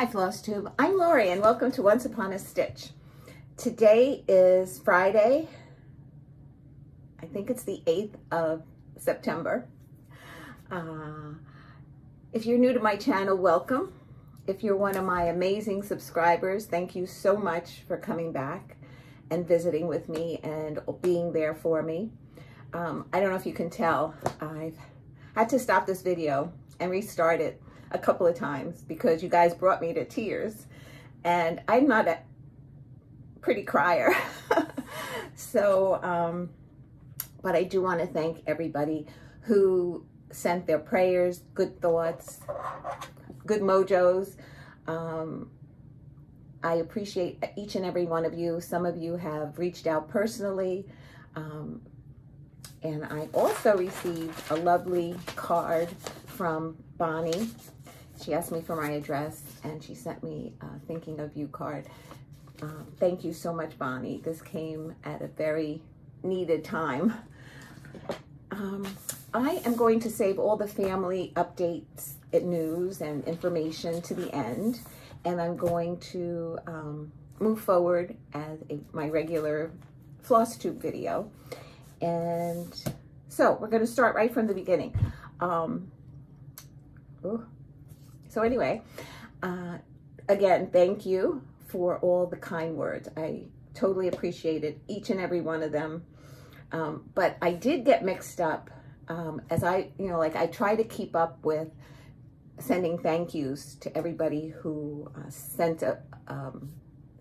Hi FlossTube, I'm Lori and welcome to Once Upon a Stitch. Today is Friday, I think it's the 8th of September. Uh, if you're new to my channel, welcome. If you're one of my amazing subscribers, thank you so much for coming back and visiting with me and being there for me. Um, I don't know if you can tell, I've had to stop this video and restart it a couple of times because you guys brought me to tears and I'm not a pretty crier. so, um, but I do want to thank everybody who sent their prayers, good thoughts, good mojos. Um, I appreciate each and every one of you. Some of you have reached out personally. Um, and I also received a lovely card from Bonnie she asked me for my address and she sent me a thinking of you card. Um, thank you so much, Bonnie. This came at a very needed time. Um, I am going to save all the family updates, and news, and information to the end, and I'm going to um, move forward as a, my regular floss tube video. And so we're going to start right from the beginning. Um, ooh, so anyway, uh, again, thank you for all the kind words. I totally appreciated each and every one of them. Um, but I did get mixed up um, as I, you know, like I try to keep up with sending thank yous to everybody who uh, sent a, um,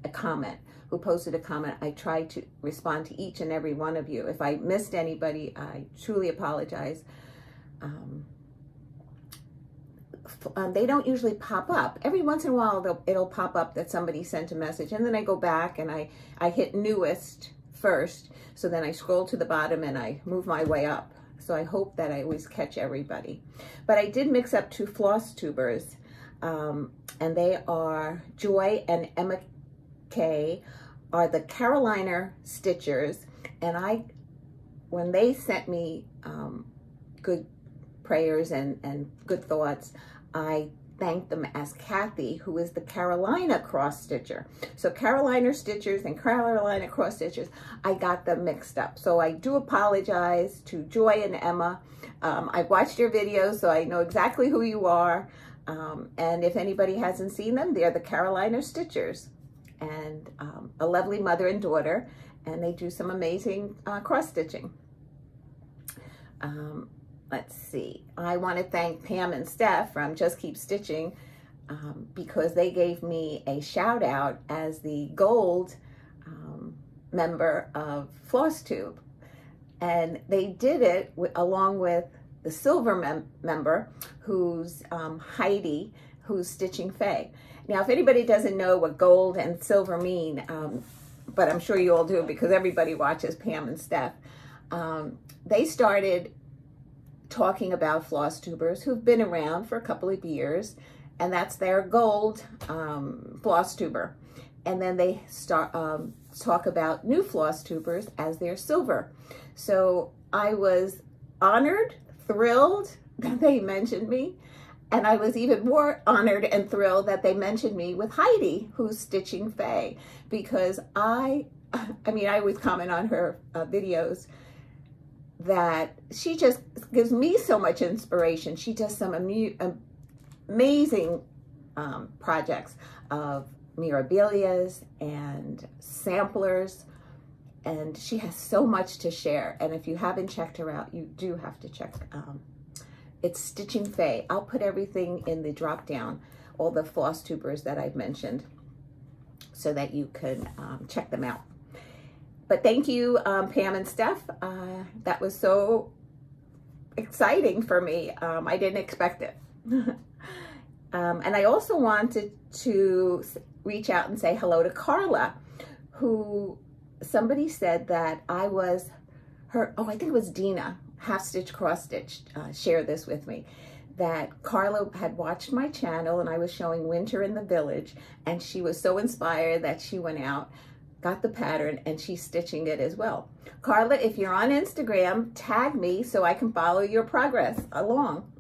a comment, who posted a comment. I try to respond to each and every one of you. If I missed anybody, I truly apologize. Um, um, they don't usually pop up. Every once in a while, it'll pop up that somebody sent a message, and then I go back and I, I hit newest first, so then I scroll to the bottom and I move my way up. So I hope that I always catch everybody. But I did mix up two floss tubers, um, and they are Joy and Emma K are the Carolina Stitchers, and I, when they sent me um, good prayers and, and good thoughts, I thank them as Kathy, who is the Carolina cross stitcher. So Carolina stitchers and Carolina cross stitchers, I got them mixed up. So I do apologize to Joy and Emma. Um, I've watched your videos, so I know exactly who you are. Um, and if anybody hasn't seen them, they're the Carolina stitchers and um, a lovely mother and daughter. And they do some amazing uh, cross stitching. Um, let's see. I want to thank Pam and Steph from Just Keep Stitching um, because they gave me a shout out as the gold um, member of Floss Tube. And they did it along with the silver mem member, who's um, Heidi, who's Stitching Faye. Now, if anybody doesn't know what gold and silver mean, um, but I'm sure you all do because everybody watches Pam and Steph, um, they started talking about floss tubers who've been around for a couple of years, and that's their gold um, floss tuber. And then they start um, talk about new floss tubers as their silver. So I was honored, thrilled that they mentioned me. And I was even more honored and thrilled that they mentioned me with Heidi, who's stitching Faye, because I, I mean, I always comment on her uh, videos that she just gives me so much inspiration. She does some amazing um, projects of mirabilias and samplers and she has so much to share and if you haven't checked her out you do have to check um, it's Stitching Faye. I'll put everything in the drop down all the floss tubers that I've mentioned so that you can um, check them out but thank you, um, Pam and Steph. Uh, that was so exciting for me. Um, I didn't expect it. um, and I also wanted to reach out and say hello to Carla, who somebody said that I was her, oh, I think it was Dena, half stitch, cross stitch, uh, share this with me that Carla had watched my channel and I was showing Winter in the Village and she was so inspired that she went out got the pattern and she's stitching it as well. Carla, if you're on Instagram, tag me so I can follow your progress along.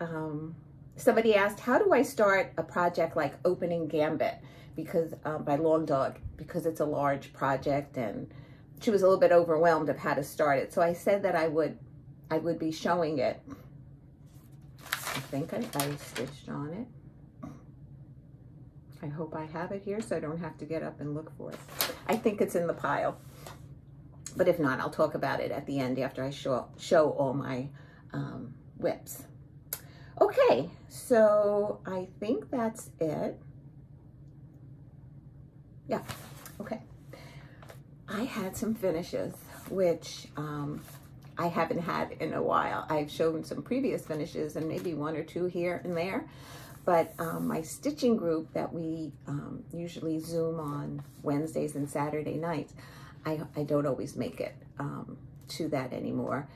Um, somebody asked, how do I start a project like Opening Gambit because um, by Long Dog because it's a large project and she was a little bit overwhelmed of how to start it. So I said that I would I would be showing it. I think I, I stitched on it. I hope I have it here so I don't have to get up and look for it. I think it's in the pile. But if not, I'll talk about it at the end after I show, show all my um, WIPs. Okay, so I think that's it. Yeah, okay. I had some finishes, which um, I haven't had in a while. I've shown some previous finishes and maybe one or two here and there. But um, my stitching group that we um, usually Zoom on Wednesdays and Saturday nights, I, I don't always make it um, to that anymore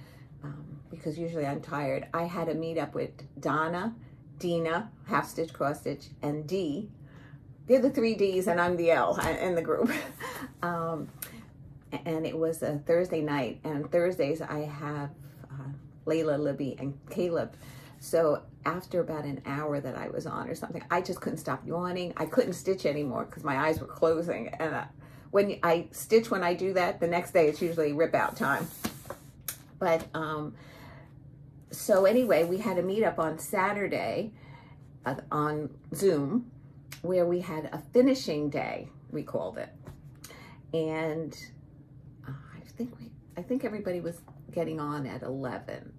um, because usually I'm tired. I had a meet up with Donna, Dena, half stitch, cross stitch, and D. They're the three Ds and I'm the L in the group. Um, and it was a Thursday night. And Thursdays I have uh, Layla, Libby, and Caleb. So after about an hour that I was on or something, I just couldn't stop yawning. I couldn't stitch anymore because my eyes were closing. And uh, when I stitch, when I do that, the next day it's usually rip out time. But um, so anyway, we had a meetup on Saturday uh, on Zoom where we had a finishing day, we called it. And I think we, I think everybody was getting on at 11.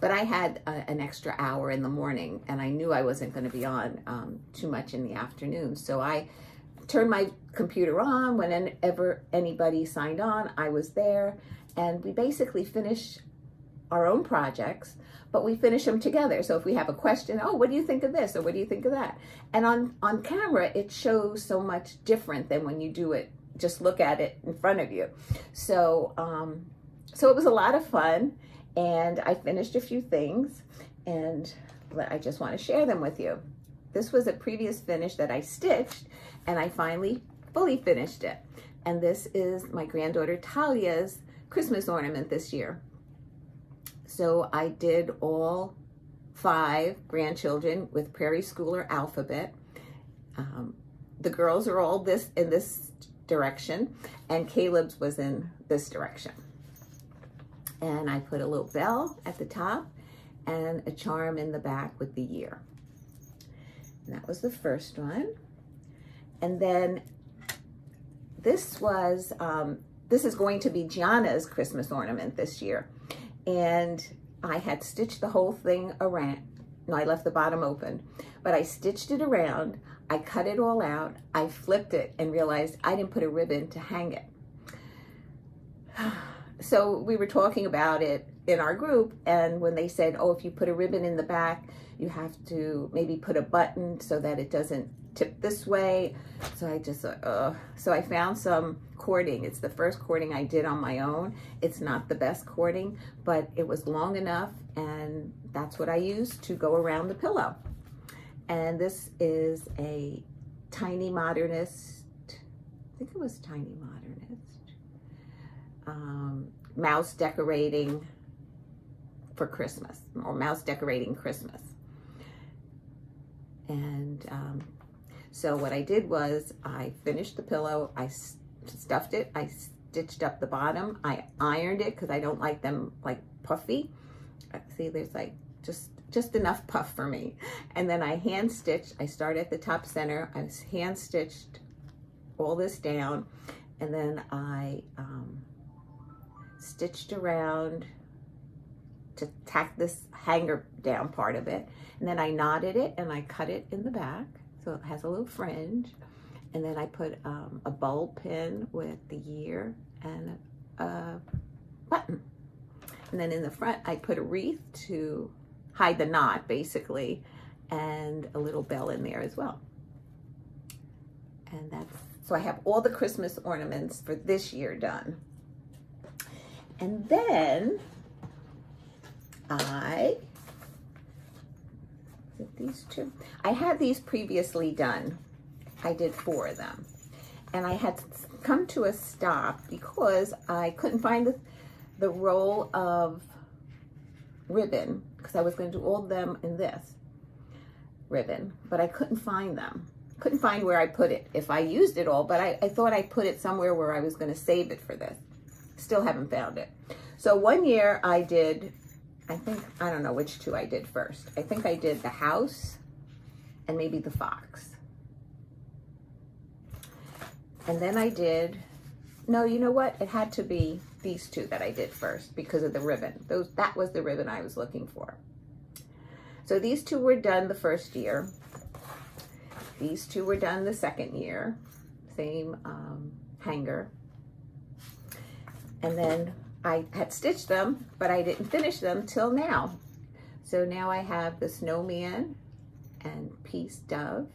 But I had a, an extra hour in the morning and I knew I wasn't going to be on um, too much in the afternoon. So I turned my computer on whenever anybody signed on, I was there. And we basically finished our own projects, but we finish them together. So if we have a question, oh, what do you think of this? Or what do you think of that? And on, on camera, it shows so much different than when you do it just look at it in front of you. So, um, so it was a lot of fun and I finished a few things and I just want to share them with you. This was a previous finish that I stitched and I finally fully finished it. And this is my granddaughter Talia's Christmas ornament this year. So I did all five grandchildren with Prairie Schooler alphabet. Um, the girls are all this in this direction and Caleb's was in this direction. And I put a little bell at the top and a charm in the back with the year. And that was the first one. And then this was, um, this is going to be Gianna's Christmas ornament this year. And I had stitched the whole thing around. No, I left the bottom open, but I stitched it around. I cut it all out. I flipped it and realized I didn't put a ribbon to hang it. So we were talking about it in our group and when they said, oh, if you put a ribbon in the back, you have to maybe put a button so that it doesn't tip this way. So I just, uh, so I found some cording. It's the first cording I did on my own. It's not the best cording, but it was long enough and that's what I used to go around the pillow. And this is a Tiny Modernist, I think it was Tiny Modernist, um, mouse decorating for Christmas, or mouse decorating Christmas. And um, so what I did was I finished the pillow, I stuffed it, I stitched up the bottom, I ironed it because I don't like them like puffy. Uh, see, there's like just just enough puff for me. And then I hand stitched, I start at the top center, I hand stitched all this down, and then I um, stitched around to tack this hanger down part of it. And then I knotted it and I cut it in the back. So it has a little fringe. And then I put um, a bulb pin with the year and a, a button. And then in the front, I put a wreath to hide the knot basically and a little bell in there as well. And that's, so I have all the Christmas ornaments for this year done. And then I, these two? I had these previously done. I did four of them. And I had to come to a stop because I couldn't find the, the roll of ribbon because I was going to do all of them in this. ribbon, but I couldn't find them. Couldn't find where I put it. If I used it all, but I, I thought I put it somewhere where I was going to save it for this. Still haven't found it. So one year I did, I think, I don't know which two I did first. I think I did the house and maybe the fox. And then I did, no, you know what? It had to be these two that I did first because of the ribbon. Those That was the ribbon I was looking for. So these two were done the first year. These two were done the second year. Same um, hanger. And then I had stitched them, but I didn't finish them till now. So now I have the snowman and peace dove.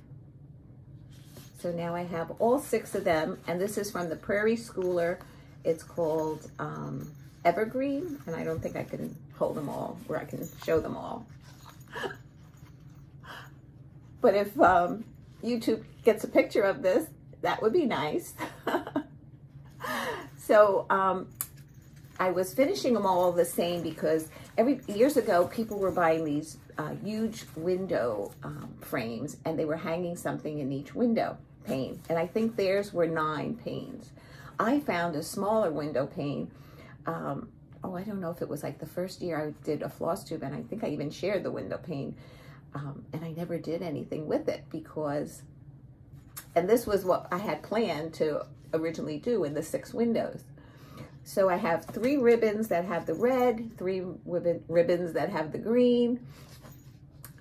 So now I have all six of them, and this is from the Prairie Schooler. It's called um, Evergreen, and I don't think I can hold them all, or I can show them all. but if um, YouTube gets a picture of this, that would be nice. so um, I was finishing them all the same because every years ago people were buying these uh, huge window um, frames and they were hanging something in each window pane. And I think theirs were nine panes. I found a smaller window pane. Um, oh, I don't know if it was like the first year I did a floss tube and I think I even shared the window pane. Um, and I never did anything with it because, and this was what I had planned to originally do in the six windows. So I have three ribbons that have the red, three ribbon, ribbons that have the green,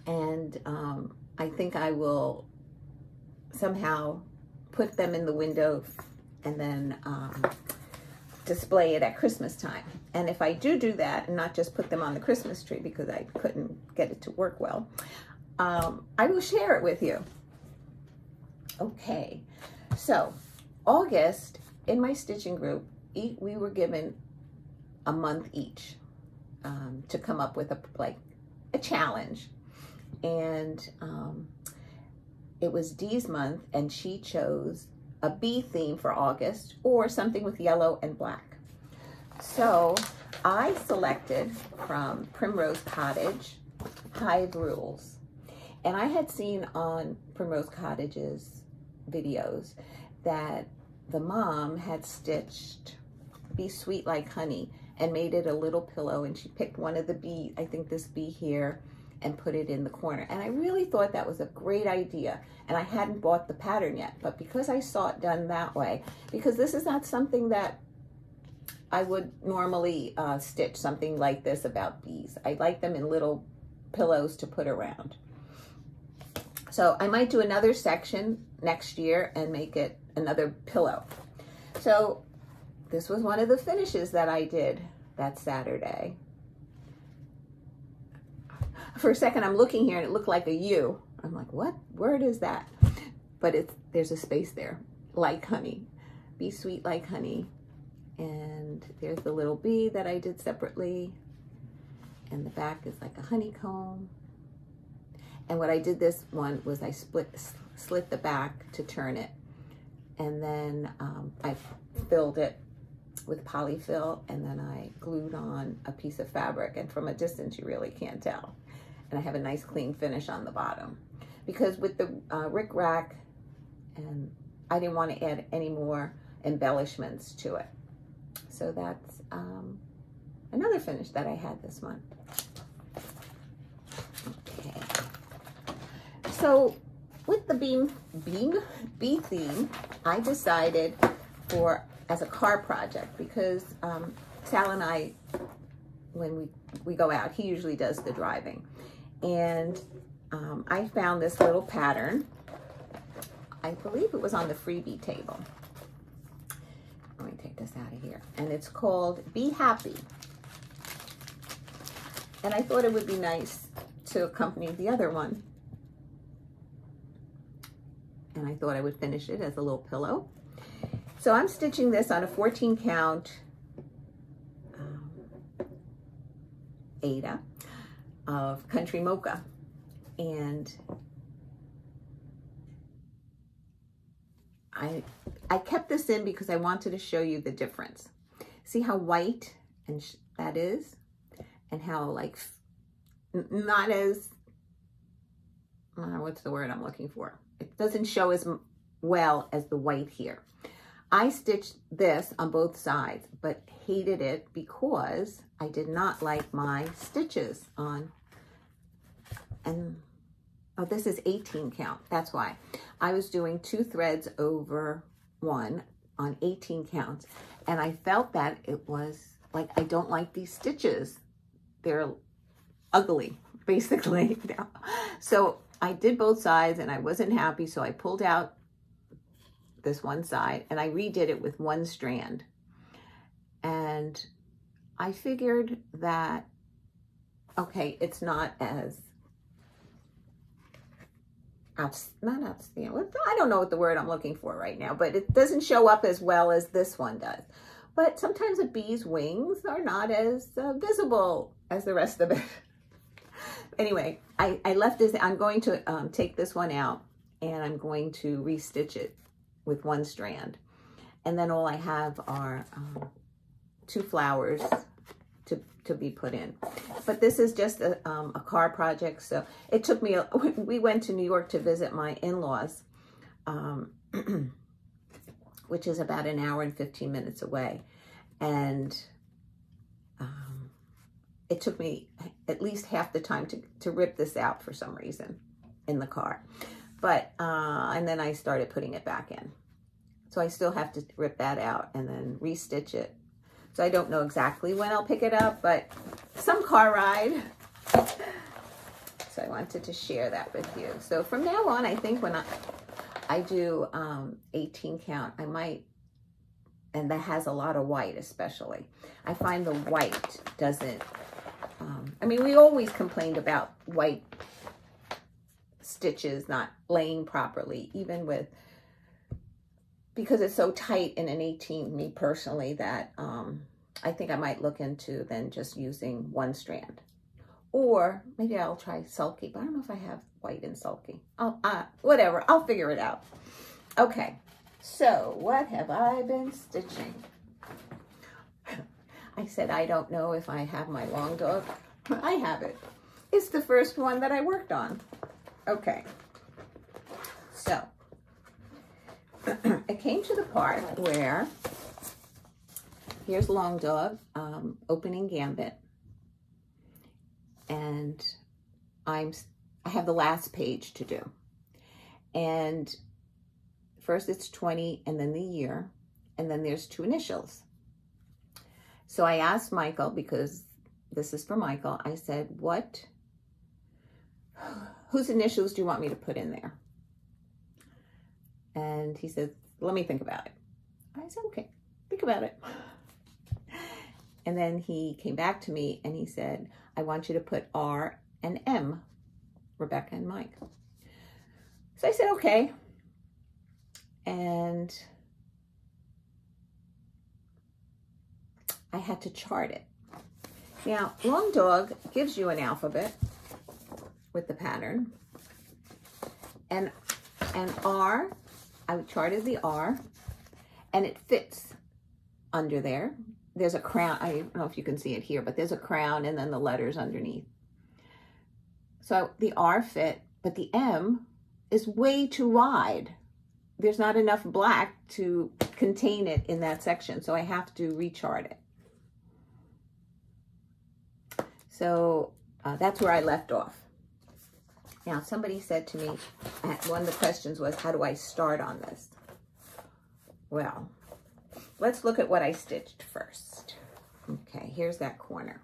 and um, I think I will somehow put them in the window and then um, display it at Christmas time. And if I do do that and not just put them on the Christmas tree because I couldn't get it to work well, um, I will share it with you. Okay, so August in my stitching group, we were given a month each um, to come up with a like a challenge, and um, it was Dee's month, and she chose a bee theme for August or something with yellow and black. So I selected from Primrose Cottage Hive Rules. And I had seen on Primrose Cottage's videos that the mom had stitched Be Sweet Like Honey and made it a little pillow and she picked one of the bee, I think this bee here, and put it in the corner. And I really thought that was a great idea. And I hadn't bought the pattern yet, but because I saw it done that way, because this is not something that I would normally uh, stitch something like this about bees. I like them in little pillows to put around. So I might do another section next year and make it another pillow. So this was one of the finishes that I did that Saturday for a second I'm looking here and it looked like a U. I'm like, what word is that? But it's there's a space there, like honey. Be sweet like honey. And there's the little bee that I did separately. And the back is like a honeycomb. And what I did this one was I split slit the back to turn it. And then um, I filled it with polyfill and then I glued on a piece of fabric and from a distance you really can't tell and I have a nice clean finish on the bottom. Because with the uh, Rick Rack, and I didn't want to add any more embellishments to it. So that's um, another finish that I had this month. Okay. So with the beam, beam, bee theme, I decided for as a car project because um, Sal and I, when we, we go out, he usually does the driving and um, I found this little pattern. I believe it was on the freebie table. Let me take this out of here. And it's called Be Happy. And I thought it would be nice to accompany the other one. And I thought I would finish it as a little pillow. So I'm stitching this on a 14 count um, Aida of Country Mocha. And I, I kept this in because I wanted to show you the difference. See how white and that is? And how like, not as uh, what's the word I'm looking for? It doesn't show as well as the white here. I stitched this on both sides, but hated it because I did not like my stitches on, and oh, this is 18 count. That's why. I was doing two threads over one on 18 counts, and I felt that it was like, I don't like these stitches. They're ugly, basically. so I did both sides and I wasn't happy, so I pulled out this one side and I redid it with one strand. And I figured that, okay, it's not as, not outstanding. I don't know what the word I'm looking for right now, but it doesn't show up as well as this one does. But sometimes a bee's wings are not as uh, visible as the rest of it. anyway, I, I left this, I'm going to um, take this one out and I'm going to restitch it with one strand. And then all I have are um, two flowers to, to be put in. But this is just a, um, a car project. So it took me, a, we went to New York to visit my in-laws, um, which is about an hour and 15 minutes away. And um, it took me at least half the time to, to rip this out for some reason in the car. But, uh, and then I started putting it back in. So I still have to rip that out and then restitch it. So I don't know exactly when I'll pick it up, but some car ride. so I wanted to share that with you. So from now on, I think when I, I do um, 18 count, I might, and that has a lot of white especially. I find the white doesn't, um, I mean, we always complained about white stitches not laying properly, even with, because it's so tight in an 18, me personally, that um, I think I might look into then just using one strand. Or maybe I'll try sulky, but I don't know if I have white and sulky. Oh, uh, whatever, I'll figure it out. Okay, so what have I been stitching? I said I don't know if I have my long dog. I have it. It's the first one that I worked on. Okay. So, it came to the part where, here's Long Dog, um, opening Gambit. And I'm, I have the last page to do. And first it's 20 and then the year. And then there's two initials. So I asked Michael, because this is for Michael, I said, what whose initials do you want me to put in there? And he said, let me think about it. I said, okay, think about it. And then he came back to me and he said, I want you to put R and M, Rebecca and Mike. So I said, okay. And I had to chart it. Now, Long Dog gives you an alphabet with the pattern. And, and R, I charted the R, and it fits under there. There's a crown, I don't know if you can see it here, but there's a crown and then the letters underneath. So the R fit, but the M is way too wide. There's not enough black to contain it in that section, so I have to rechart it. So uh, that's where I left off. Now, somebody said to me, one of the questions was, how do I start on this? Well, let's look at what I stitched first. Okay, here's that corner.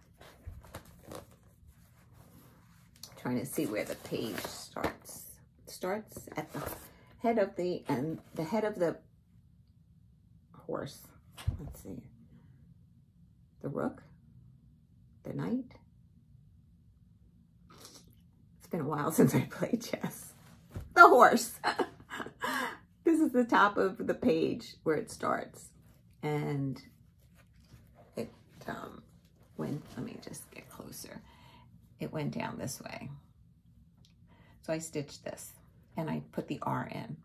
Trying to see where the page starts. It starts at the head of the, and the head of the horse. Let's see. The rook, the knight, been a while since I played chess. The horse. this is the top of the page where it starts. And it um, went, let me just get closer. It went down this way. So I stitched this and I put the R in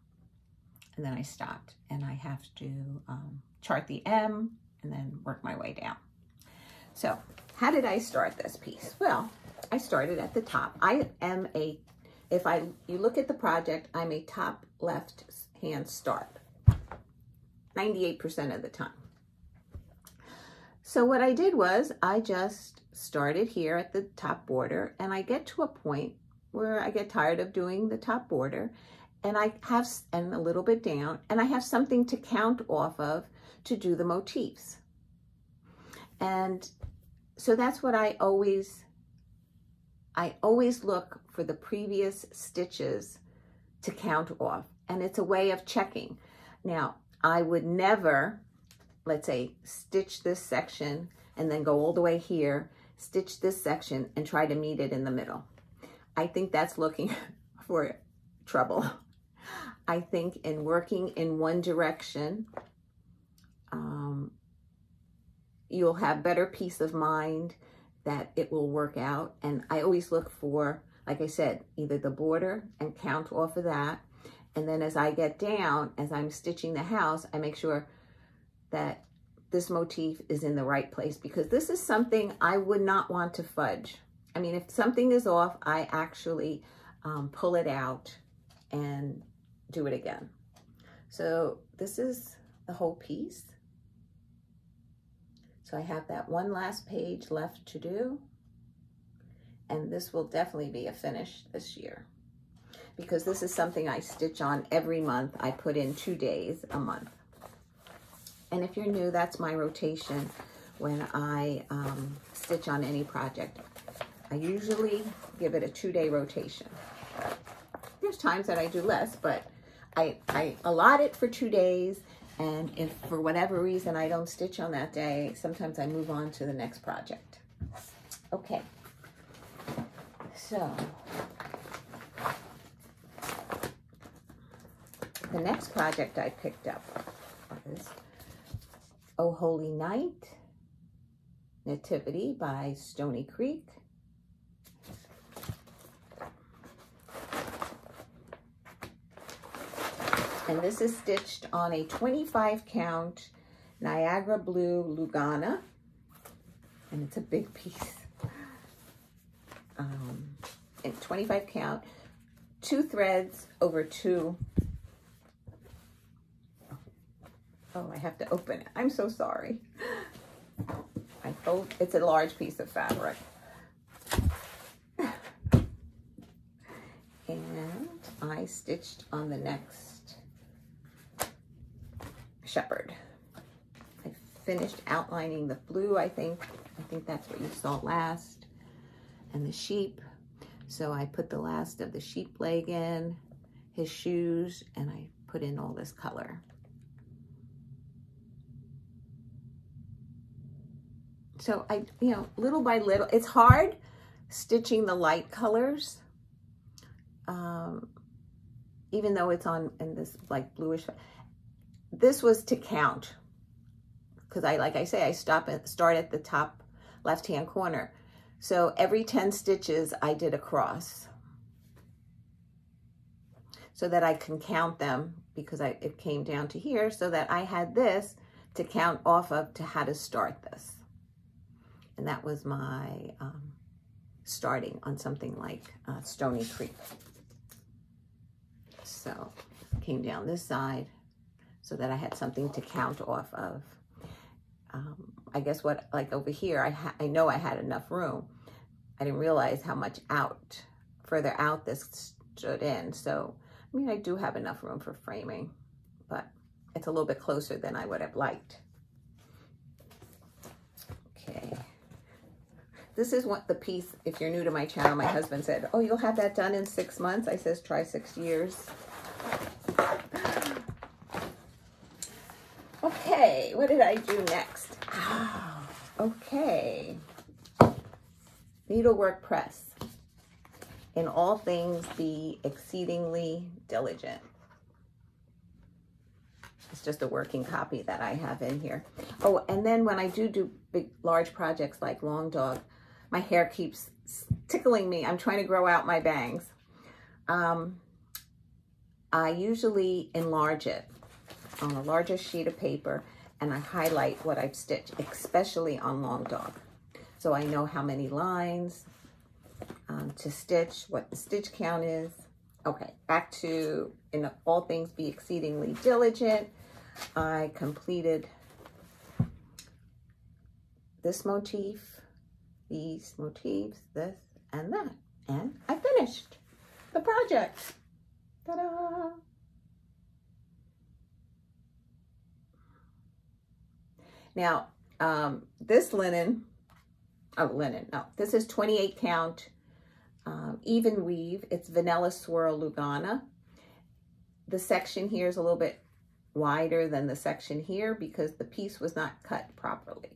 and then I stopped and I have to um, chart the M and then work my way down. So how did I start this piece? Well, I started at the top. I am a if I you look at the project, I'm a top left hand start 98% of the time. So what I did was I just started here at the top border and I get to a point where I get tired of doing the top border and I have, and a little bit down, and I have something to count off of to do the motifs. And so that's what I always, I always look for the previous stitches to count off. And it's a way of checking. Now, I would never, let's say, stitch this section and then go all the way here, stitch this section and try to meet it in the middle. I think that's looking for trouble. I think in working in one direction, um, you'll have better peace of mind that it will work out. And I always look for, like I said, either the border and count off of that. And then as I get down, as I'm stitching the house, I make sure that this motif is in the right place because this is something I would not want to fudge. I mean, if something is off, I actually um, pull it out and do it again. So this is the whole piece. So I have that one last page left to do. And this will definitely be a finish this year because this is something I stitch on every month. I put in two days a month. And if you're new, that's my rotation when I um, stitch on any project. I usually give it a two-day rotation. There's times that I do less, but I, I allot it for two days. And if for whatever reason I don't stitch on that day, sometimes I move on to the next project. Okay. So the next project I picked up was Oh Holy Night Nativity by Stony Creek. And this is stitched on a 25 count Niagara Blue Lugana. And it's a big piece. Um, and 25 count, two threads over two. Oh, I have to open it. I'm so sorry. I hope it's a large piece of fabric. And I stitched on the next shepherd. I finished outlining the blue, I think. I think that's what you saw last. And the sheep. So I put the last of the sheep leg in, his shoes, and I put in all this color. So I, you know, little by little, it's hard stitching the light colors. Um, even though it's on in this like bluish, this was to count because I, like I say, I stop at start at the top left-hand corner. So every 10 stitches, I did a cross so that I can count them because I, it came down to here so that I had this to count off of to how to start this. And that was my um, starting on something like uh, Stony Creek. So came down this side, so that I had something to count off of. Um, I guess what, like over here, I, I know I had enough room. I didn't realize how much out, further out this stood in. So, I mean, I do have enough room for framing, but it's a little bit closer than I would have liked. Okay. This is what the piece, if you're new to my channel, my husband said, oh, you'll have that done in six months. I says, try six years. Okay, what did I do next? Oh, okay. Needlework press. In all things, be exceedingly diligent. It's just a working copy that I have in here. Oh, and then when I do do big, large projects like Long Dog, my hair keeps tickling me. I'm trying to grow out my bangs. Um, I usually enlarge it on a larger sheet of paper and I highlight what I've stitched, especially on Long Dog. So I know how many lines um, to stitch, what the stitch count is. Okay, back to in all things be exceedingly diligent. I completed this motif, these motifs, this and that, and I finished the project. Ta-da! Now, um, this linen, oh, linen, no, this is 28 count um, even weave. It's Vanilla Swirl Lugana. The section here is a little bit wider than the section here because the piece was not cut properly.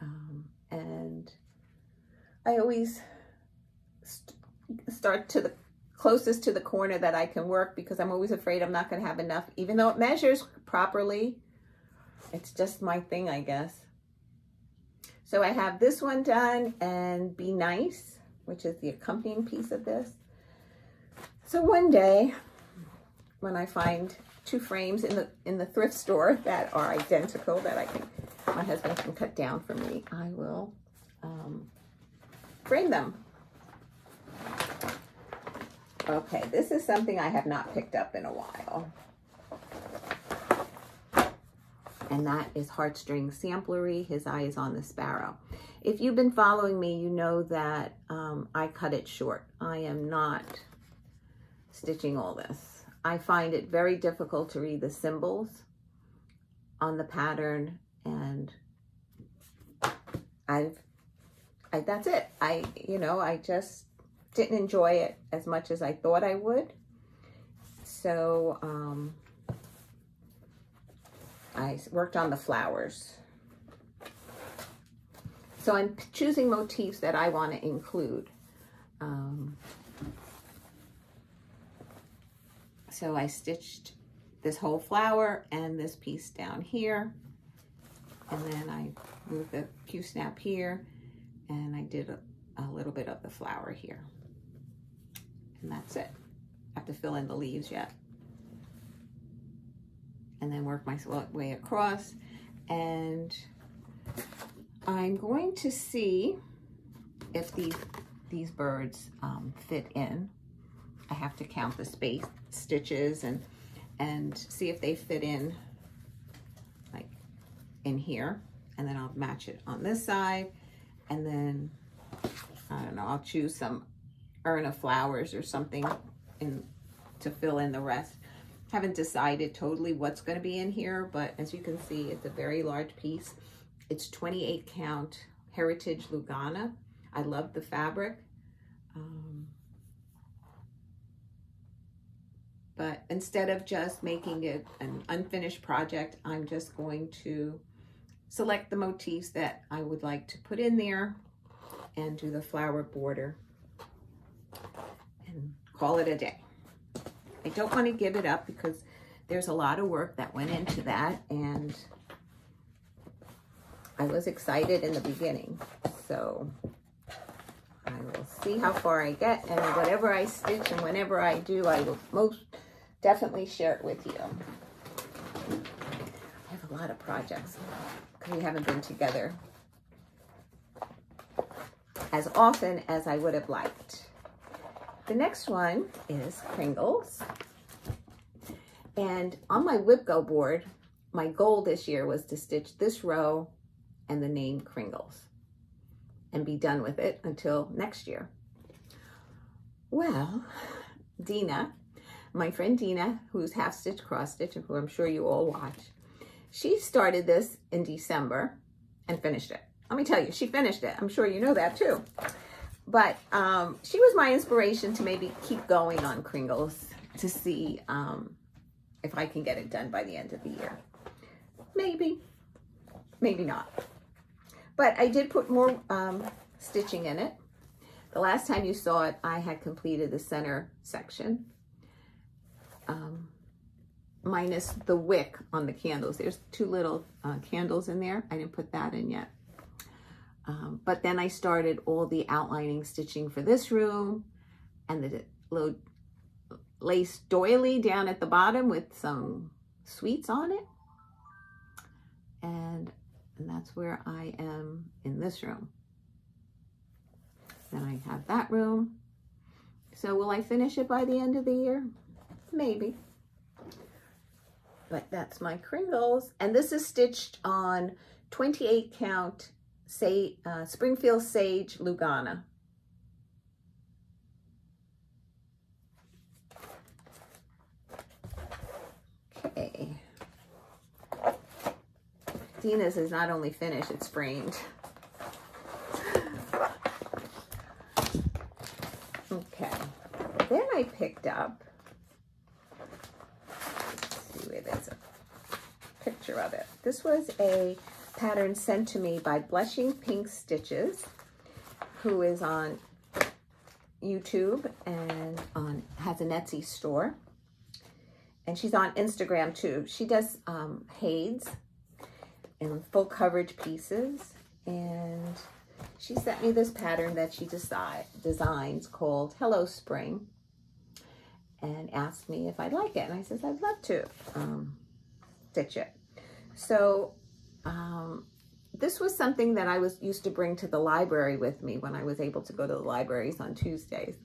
Um, and I always st start to the closest to the corner that I can work because I'm always afraid I'm not going to have enough, even though it measures properly. It's just my thing, I guess. So I have this one done and Be Nice, which is the accompanying piece of this. So one day, when I find two frames in the in the thrift store that are identical that I can my husband can cut down for me, I will um, frame them. Okay, this is something I have not picked up in a while. And that is Heartstring Samplery. His Eye is on the Sparrow. If you've been following me, you know that um, I cut it short. I am not stitching all this. I find it very difficult to read the symbols on the pattern and I've, I, that's it. I, you know, I just didn't enjoy it as much as I thought I would. So, um, I worked on the flowers. So I'm choosing motifs that I want to include. Um, so I stitched this whole flower and this piece down here. And then I moved the Q-snap here and I did a, a little bit of the flower here. And that's it. I have to fill in the leaves yet. And then work my way across. And I'm going to see if these, these birds um, fit in. I have to count the space stitches and, and see if they fit in like in here. And then I'll match it on this side. And then, I don't know, I'll choose some urn of flowers or something in to fill in the rest. Haven't decided totally what's going to be in here, but as you can see, it's a very large piece. It's 28 count Heritage Lugana. I love the fabric. Um, but instead of just making it an unfinished project, I'm just going to select the motifs that I would like to put in there and do the flower border and call it a day. I don't want to give it up because there's a lot of work that went into that and I was excited in the beginning. So I will see how far I get and whatever I stitch and whenever I do, I will most definitely share it with you. I have a lot of projects because we haven't been together as often as I would have liked. The next one is Kringles. And on my WIPGO board, my goal this year was to stitch this row and the name Kringles and be done with it until next year. Well, Dena, my friend Dena, who's half stitch cross stitch and who I'm sure you all watch, she started this in December and finished it. Let me tell you, she finished it. I'm sure you know that too. But um, she was my inspiration to maybe keep going on Kringles to see um, if I can get it done by the end of the year. Maybe, maybe not. But I did put more um, stitching in it. The last time you saw it, I had completed the center section. Um, minus the wick on the candles. There's two little uh, candles in there. I didn't put that in yet. Um, but then I started all the outlining stitching for this room and the little lace doily down at the bottom with some sweets on it. And, and that's where I am in this room. Then I have that room. So will I finish it by the end of the year? Maybe. But that's my Kringles. And this is stitched on 28 count say, uh, Springfield Sage Lugana. Okay. Dena's is not only finished, it's framed. Okay. Then I picked up, see where there's a picture of it. This was a pattern sent to me by Blushing Pink Stitches, who is on YouTube and on has an Etsy store. And she's on Instagram too. She does um, HAEDs and full coverage pieces. And she sent me this pattern that she decide, designs called Hello Spring and asked me if I'd like it. And I says, I'd love to um, stitch it. So um, this was something that I was used to bring to the library with me when I was able to go to the libraries on Tuesdays.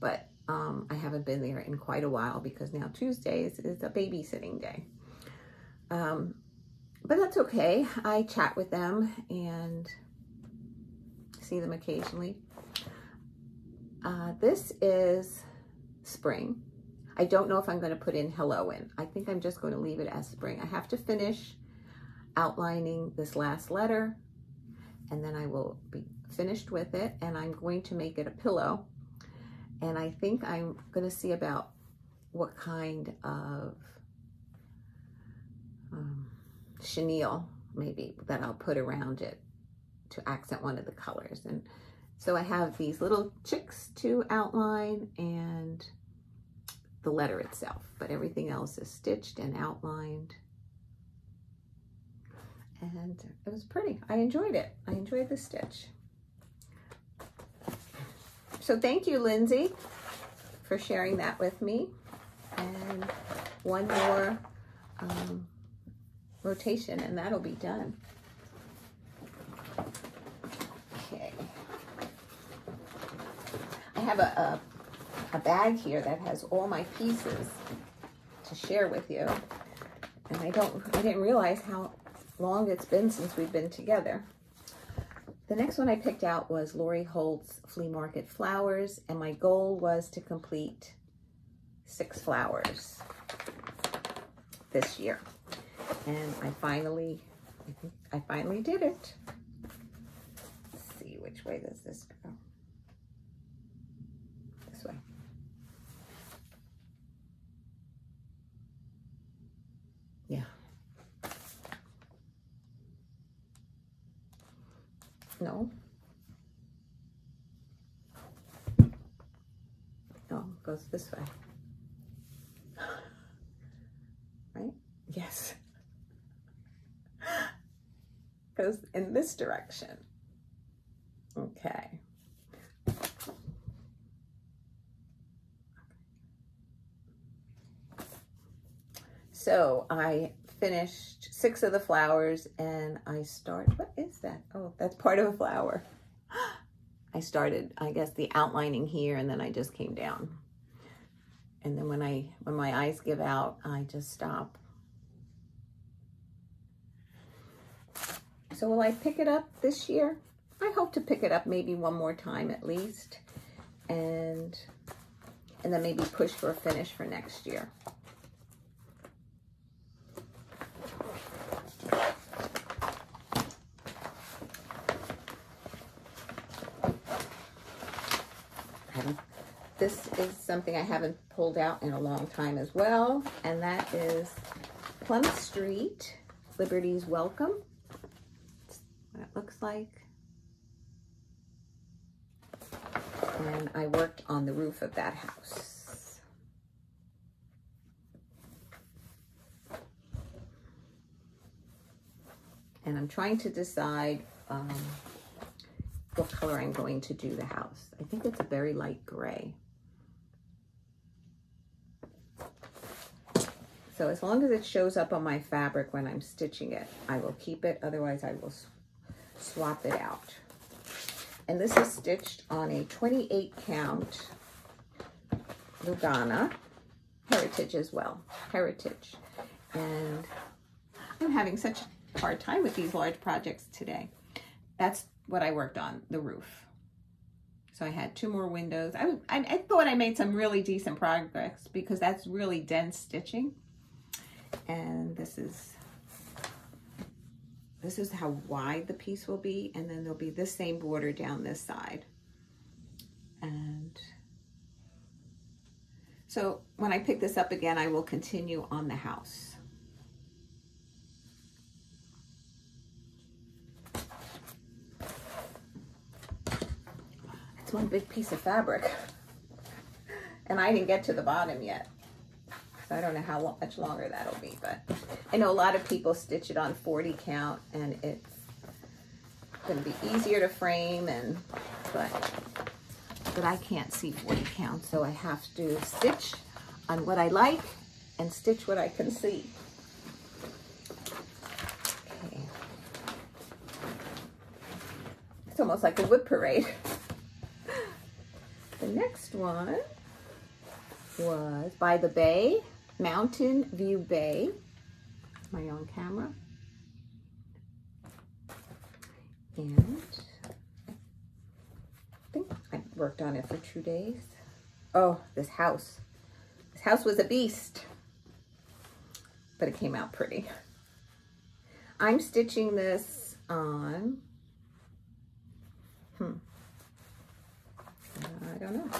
But um, I haven't been there in quite a while because now Tuesdays is a babysitting day. Um, but that's okay. I chat with them and see them occasionally. Uh, this is spring. I don't know if I'm going to put in hello in. I think I'm just going to leave it as spring. I have to finish outlining this last letter and then I will be finished with it and I'm going to make it a pillow. And I think I'm going to see about what kind of um, chenille maybe that I'll put around it to accent one of the colors. And so I have these little chicks to outline and the letter itself but everything else is stitched and outlined and it was pretty. I enjoyed it. I enjoyed the stitch. So thank you, Lindsay, for sharing that with me. And one more um, rotation and that'll be done. Okay. I have a, a, a bag here that has all my pieces to share with you. And I don't, I didn't realize how long it's been since we've been together. The next one I picked out was Lori Holt's Flea Market Flowers, and my goal was to complete six flowers this year. And I finally, I finally did it. Let's see, which way does this go? This way. Yeah. No. No, goes this way. Right? Yes. goes in this direction. Okay. So I finished six of the flowers and I start, what is that? Oh, that's part of a flower. I started, I guess, the outlining here and then I just came down. And then when I, when my eyes give out, I just stop. So will I pick it up this year? I hope to pick it up maybe one more time at least. And, and then maybe push for a finish for next year. This is something I haven't pulled out in a long time as well, and that is Plum Street, Liberty's Welcome. That's what it looks like. And I worked on the roof of that house. And I'm trying to decide um, what color I'm going to do the house. I think it's a very light gray. So as long as it shows up on my fabric when I'm stitching it, I will keep it. Otherwise, I will swap it out. And this is stitched on a 28 count Lugana Heritage as well. Heritage. And I'm having such a hard time with these large projects today. That's what I worked on, the roof. So I had two more windows. I, I, I thought I made some really decent progress because that's really dense stitching. And this is this is how wide the piece will be. And then there'll be the same border down this side. And so when I pick this up again, I will continue on the house. It's one big piece of fabric. And I didn't get to the bottom yet. So I don't know how much longer that'll be, but I know a lot of people stitch it on 40 count and it's gonna be easier to frame and, but, but I can't see 40 count, so I have to stitch on what I like and stitch what I can see. Okay. It's almost like a wood parade. The next one was By the Bay Mountain View Bay, my own camera. And I think I worked on it for two days. Oh, this house. This house was a beast, but it came out pretty. I'm stitching this on, Uh, I don't know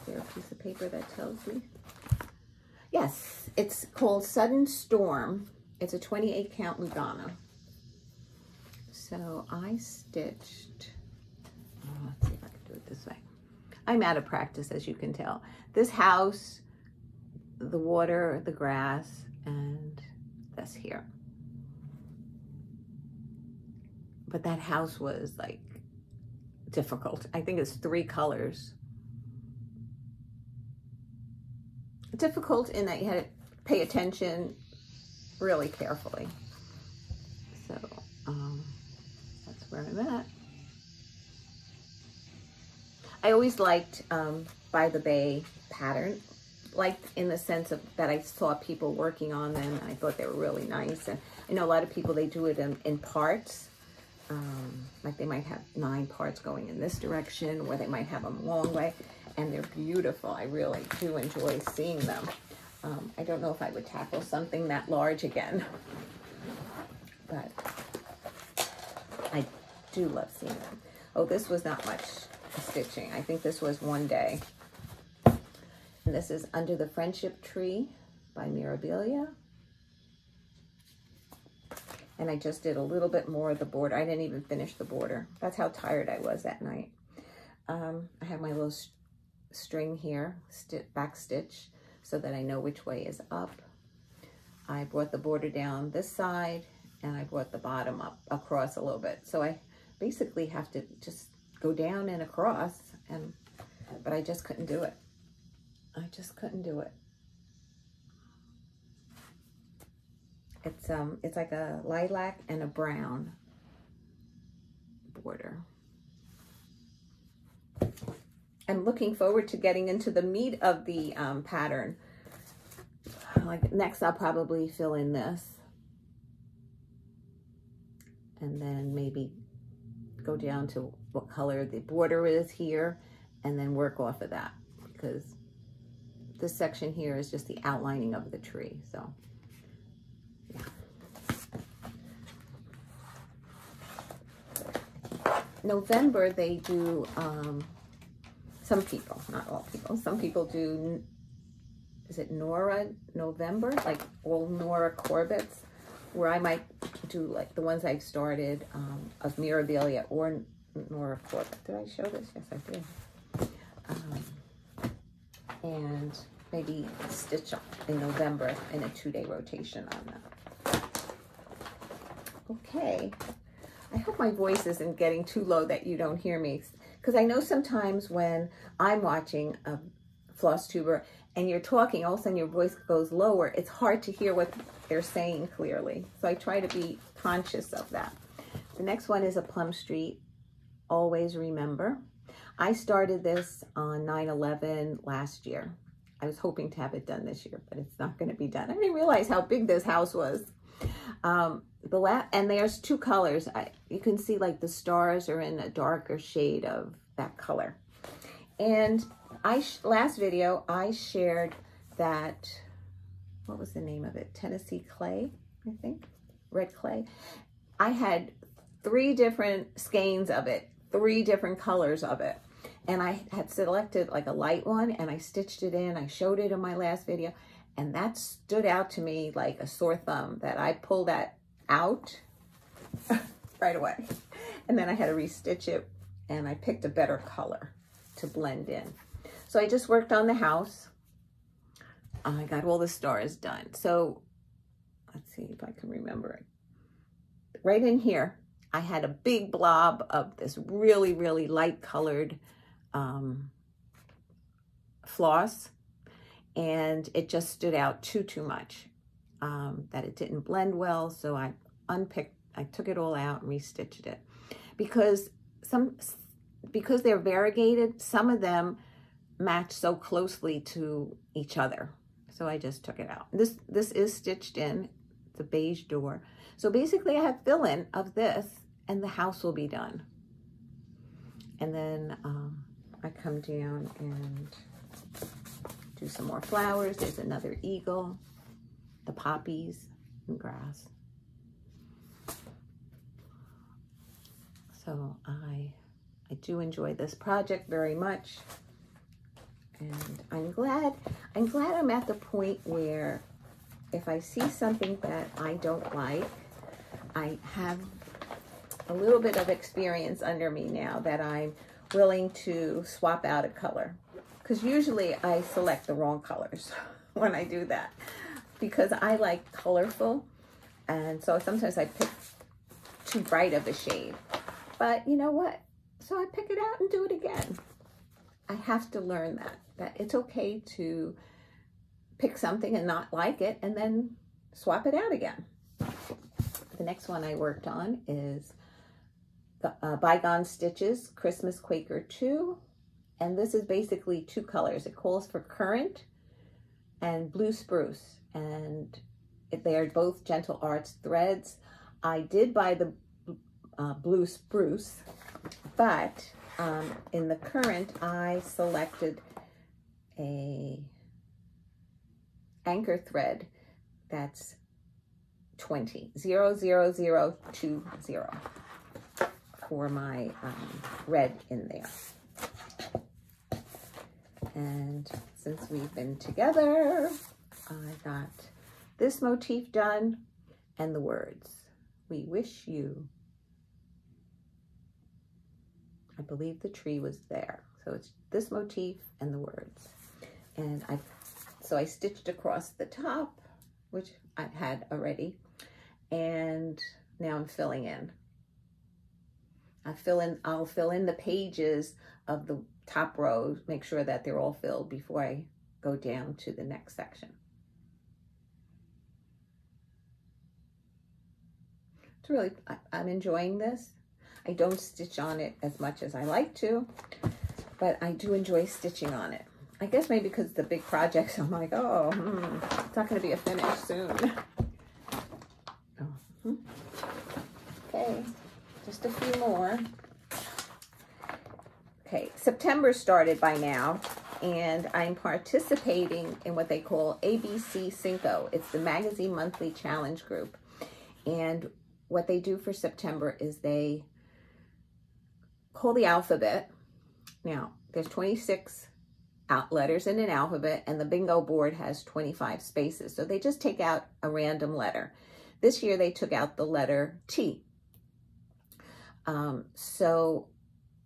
Is there a piece of paper that tells me? Yes, it's called Sudden Storm. It's a 28 count Lugana. So I stitched, oh, let's see if I can do it this way. I'm out of practice, as you can tell. This house, the water, the grass, and this here. But that house was like difficult. I think it's three colors difficult in that you had to pay attention really carefully. So um, that's where I'm at. I always liked um, By the Bay pattern, like in the sense of that I saw people working on them and I thought they were really nice. And I know a lot of people, they do it in, in parts. Um, like they might have nine parts going in this direction, or they might have them a long way and they're beautiful. I really do enjoy seeing them. Um, I don't know if I would tackle something that large again, but I do love seeing them. Oh, this was not much stitching. I think this was one day. And this is Under the Friendship Tree by Mirabilia. And I just did a little bit more of the border. I didn't even finish the border. That's how tired I was that night. Um, I have my little string here, back stitch, so that I know which way is up. I brought the border down this side and I brought the bottom up across a little bit. So I basically have to just go down and across and but I just couldn't do it. I just couldn't do it. It's um it's like a lilac and a brown border. I'm looking forward to getting into the meat of the um, pattern. Like next, I'll probably fill in this. And then maybe go down to what color the border is here and then work off of that because this section here is just the outlining of the tree. So, November, they do um, some people, not all people, some people do, is it Nora November? Like old Nora Corbett's, where I might do like the ones I've started um, of Mirabilia or Nora Corbett. Did I show this? Yes, I did. Um, and maybe stitch in November in a two-day rotation on that. Okay. I hope my voice isn't getting too low that you don't hear me because I know sometimes when I'm watching a floss tuber and you're talking, all of a sudden your voice goes lower. It's hard to hear what they're saying clearly. So I try to be conscious of that. The next one is a Plum Street, Always Remember. I started this on 9-11 last year. I was hoping to have it done this year, but it's not going to be done. I didn't realize how big this house was. Um, the la and there's two colors. I, you can see like the stars are in a darker shade of that color. And I last video I shared that what was the name of it? Tennessee clay, I think, red clay. I had three different skeins of it, three different colors of it. And I had selected like a light one and I stitched it in. I showed it in my last video. And that stood out to me like a sore thumb that I pulled that out right away. And then I had to restitch it and I picked a better color to blend in. So I just worked on the house. I got all the stars done. So let's see if I can remember it. Right in here, I had a big blob of this really, really light colored um, floss and it just stood out too, too much, um, that it didn't blend well. So I unpicked, I took it all out and restitched it because some, because they're variegated, some of them match so closely to each other. So I just took it out. This, this is stitched in, the beige door. So basically I have fill-in of this and the house will be done. And then um, I come down and do some more flowers. There's another eagle, the poppies and grass. So I, I do enjoy this project very much. And I'm glad, I'm glad I'm at the point where if I see something that I don't like, I have a little bit of experience under me now that I'm willing to swap out a color because usually I select the wrong colors when I do that because I like colorful and so sometimes I pick too bright of a shade. But you know what? So I pick it out and do it again. I have to learn that that it's okay to pick something and not like it and then swap it out again. The next one I worked on is the uh, Bygone Stitches Christmas Quaker 2 and this is basically two colors. It calls for currant and blue spruce. And they are both Gentle Arts threads. I did buy the uh, blue spruce, but um, in the currant, I selected a anchor thread that's 20, 0, 0, 0, 2, 0 for my um, red in there. And since we've been together, I got this motif done and the words. We wish you. I believe the tree was there. So it's this motif and the words. And I, so I stitched across the top, which I had already. And now I'm filling in. I fill in, I'll fill in the pages of the top rows, make sure that they're all filled before I go down to the next section. It's really, I'm enjoying this. I don't stitch on it as much as I like to, but I do enjoy stitching on it. I guess maybe because the big projects, I'm like, oh, hmm, it's not going to be a finish soon. Oh, hmm. Okay, just a few more. Okay, September started by now, and I'm participating in what they call ABC Cinco. It's the magazine monthly challenge group. And what they do for September is they call the alphabet. Now, there's 26 letters in an alphabet, and the bingo board has 25 spaces. So they just take out a random letter. This year, they took out the letter T. Um, so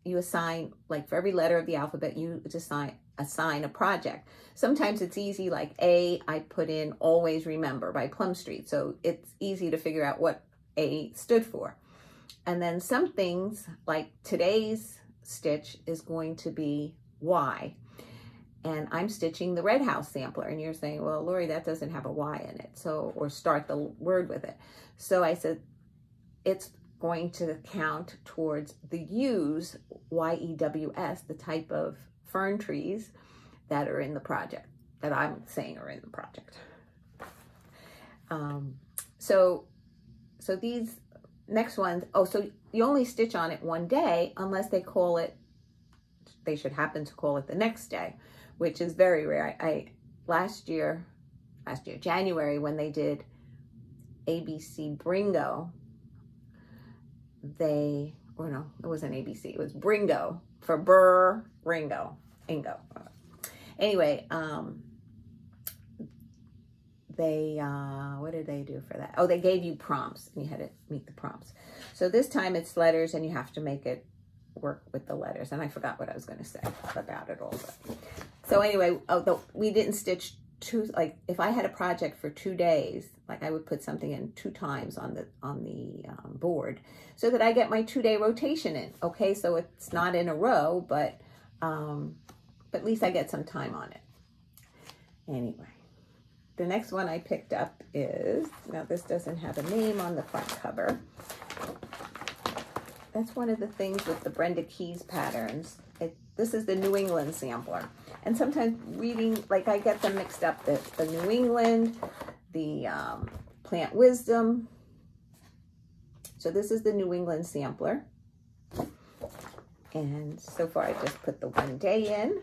you assign, like for every letter of the alphabet, you assign, assign a project. Sometimes it's easy, like A, I put in Always Remember by Plum Street. So it's easy to figure out what A stood for. And then some things, like today's stitch is going to be Y. And I'm stitching the Red House sampler. And you're saying, well, Lori, that doesn't have a Y in it. So, or start the word with it. So I said, it's going to count towards the yews, Y-E-W-S, the type of fern trees that are in the project, that I'm saying are in the project. Um, so, so these next ones, oh, so you only stitch on it one day unless they call it, they should happen to call it the next day, which is very rare. I, I last year, last year, January, when they did ABC Bringo, they, or no, it wasn't ABC, it was Bringo for Burr Ringo, Ingo. Anyway, um, they, uh, what did they do for that? Oh, they gave you prompts and you had to meet the prompts. So this time it's letters and you have to make it work with the letters. And I forgot what I was going to say about it all. So anyway, oh, although we didn't stitch two, like if I had a project for two days, like I would put something in two times on the, on the um, board so that I get my two day rotation in. Okay. So it's not in a row, but, um, but at least I get some time on it. Anyway, the next one I picked up is, now this doesn't have a name on the front cover. That's one of the things with the Brenda Keyes patterns. This is the New England sampler. And sometimes reading, like I get them mixed up, the, the New England, the um, Plant Wisdom. So this is the New England sampler. And so far I just put the one day in.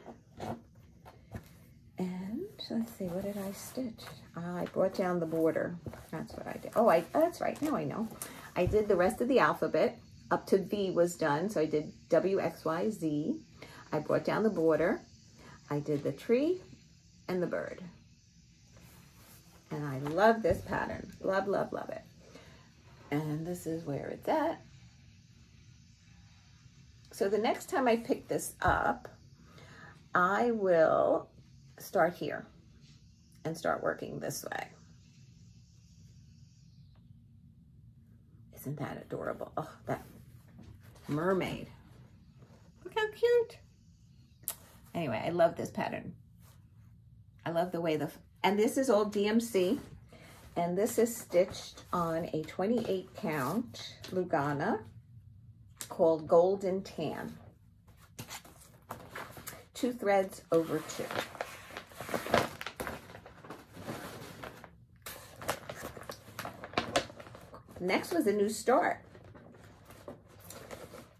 And let's see, what did I stitch? I brought down the border. That's what I did. Oh, I, that's right, now I know. I did the rest of the alphabet. Up to V was done, so I did W, X, Y, Z. I brought down the border. I did the tree and the bird. And I love this pattern. Love, love, love it. And this is where it's at. So the next time I pick this up, I will start here and start working this way. Isn't that adorable? Oh, that mermaid. Look how cute. Anyway, I love this pattern. I love the way the, and this is all DMC. And this is stitched on a 28 count Lugana called Golden Tan. Two threads over two. Next was a new start.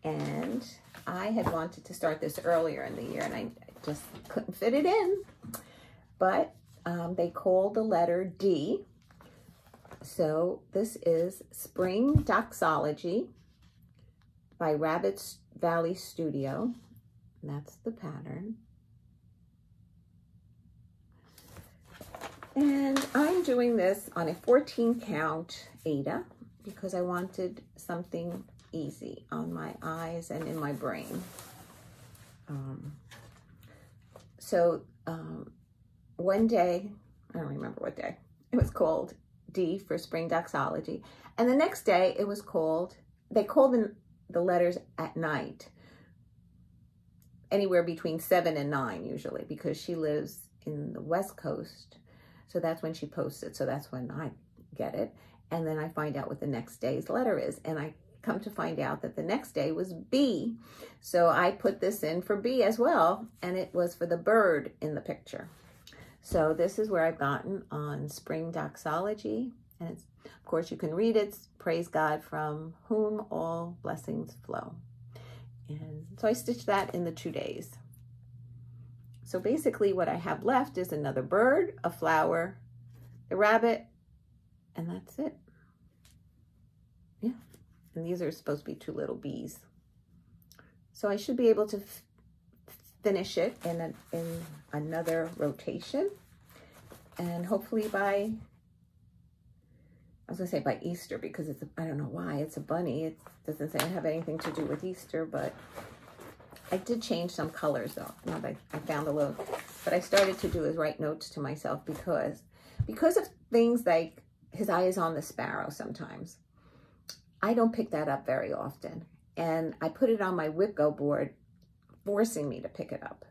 And I had wanted to start this earlier in the year and I just couldn't fit it in. But um, they call the letter D. So this is Spring Doxology by Rabbit Valley Studio. that's the pattern. And I'm doing this on a 14 count Aida because I wanted something easy on my eyes and in my brain. Um, so um, one day, I don't remember what day, it was called D for Spring Doxology. And the next day it was called, they called the, the letters at night, anywhere between seven and nine usually, because she lives in the West Coast. So that's when she posts it. So that's when I get it. And then I find out what the next day's letter is. And I come to find out that the next day was B. So I put this in for B as well, and it was for the bird in the picture. So this is where I've gotten on Spring Doxology. And it's, of course, you can read it, Praise God from whom all blessings flow. And so I stitched that in the two days. So basically what I have left is another bird, a flower, a rabbit, and that's it. And these are supposed to be two little bees. So I should be able to finish it in, a, in another rotation. And hopefully by, I was gonna say by Easter because it's, I don't know why, it's a bunny. It doesn't say I have anything to do with Easter, but I did change some colors though. Now that I found a little, but I started to do is write notes to myself because, because of things like his eye is on the sparrow sometimes. I don't pick that up very often. And I put it on my WIPGO board, forcing me to pick it up.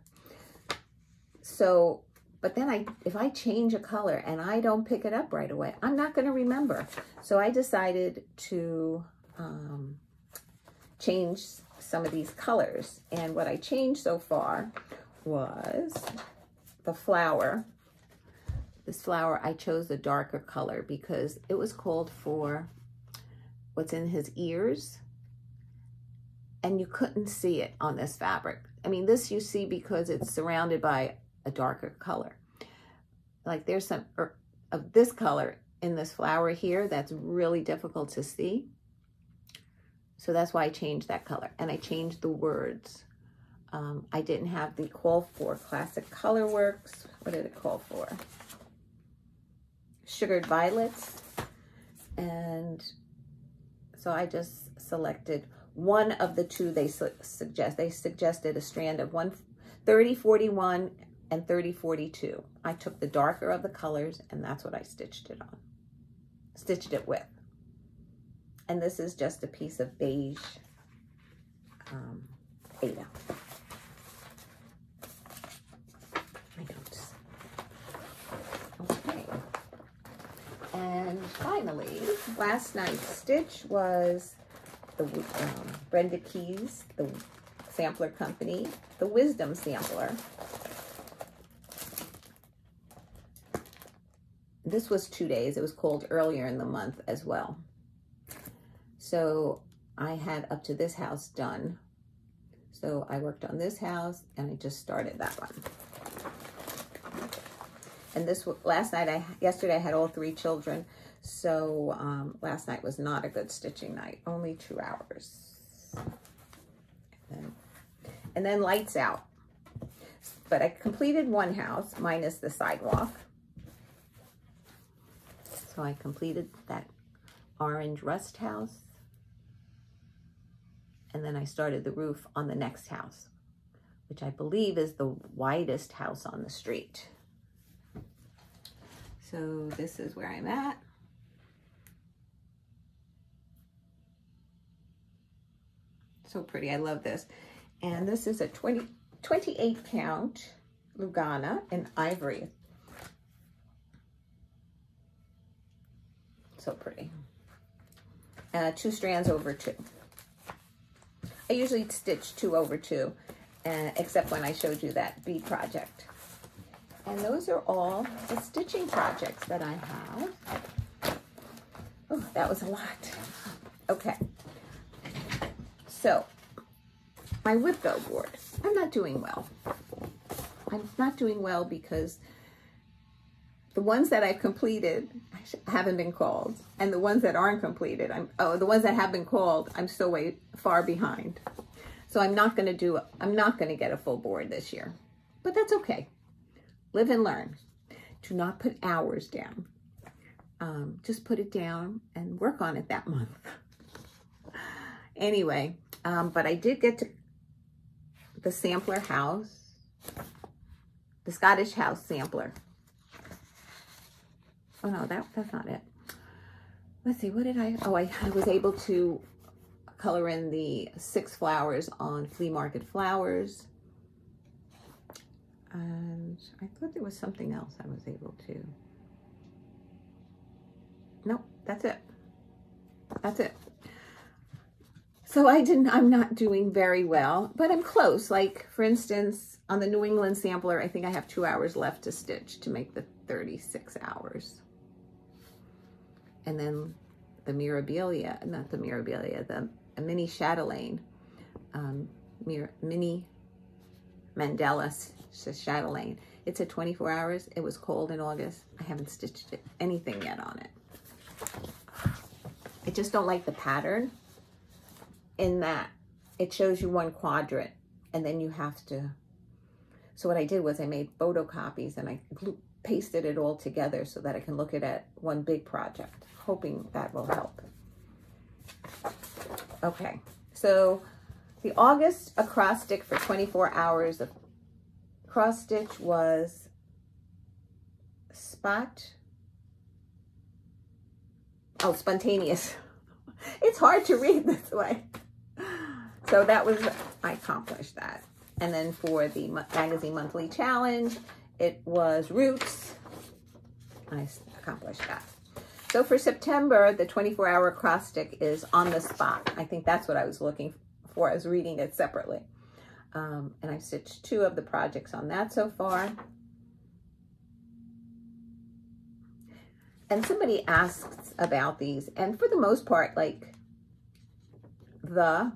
So, but then I, if I change a color and I don't pick it up right away, I'm not going to remember. So I decided to um, change some of these colors. And what I changed so far was the flower. This flower, I chose the darker color because it was called for what's in his ears and you couldn't see it on this fabric. I mean, this you see because it's surrounded by a darker color. Like there's some er, of this color in this flower here that's really difficult to see. So that's why I changed that color. And I changed the words. Um, I didn't have the call for Classic Colorworks. What did it call for? Sugared Violets. And so I just selected one of the two they su suggest. They suggested a strand of one 3041 and 3042. I took the darker of the colors and that's what I stitched it on. Stitched it with. And this is just a piece of beige um, Aida. My notes. Okay. And finally, last night's stitch was the um, Brenda Keyes, the sampler company, the Wisdom sampler. This was two days. It was cold earlier in the month as well. So I had up to this house done. So I worked on this house and I just started that one. And this last night, I yesterday I had all three children. So um, last night was not a good stitching night, only two hours. And then, and then lights out. But I completed one house minus the sidewalk. So I completed that orange rust house and then I started the roof on the next house, which I believe is the widest house on the street. So this is where I'm at. So pretty, I love this. And this is a 20, 28 count Lugana in ivory. So pretty. Uh, two strands over two. I usually stitch two over two, uh, except when I showed you that bead project. And those are all the stitching projects that I have. Oh, that was a lot. Okay. So, my whip board. I'm not doing well. I'm not doing well because the ones that I've completed haven't been called. And the ones that aren't completed, I'm, oh, the ones that have been called, I'm still way far behind. So I'm not going to do, I'm not going to get a full board this year. But that's okay. Live and learn. Do not put hours down. Um, just put it down and work on it that month. anyway, um, but I did get to the sampler house, the Scottish house sampler. Oh no, that, that's not it. Let's see, what did I, oh, I, I was able to color in the six flowers on Flea Market Flowers. And I thought there was something else I was able to. Nope, that's it. That's it. So I didn't, I'm not doing very well, but I'm close. Like for instance, on the New England sampler, I think I have two hours left to stitch to make the 36 hours and then the Mirabilia, not the Mirabilia, the mini Chatelaine, um, Mir mini Mandala Chatelaine. It's at 24 hours. It was cold in August. I haven't stitched it, anything yet on it. I just don't like the pattern in that it shows you one quadrant and then you have to. So what I did was I made photocopies and I pasted it all together so that I can look at it one big project hoping that will help. Okay, so the August acrostic for 24 hours of cross stitch was spot, oh, spontaneous. It's hard to read this way. So that was, I accomplished that. And then for the magazine monthly challenge, it was roots. I accomplished that. So for September, the 24-hour acrostic is on the spot. I think that's what I was looking for. I was reading it separately. Um, and I've stitched two of the projects on that so far. And somebody asks about these, and for the most part, like the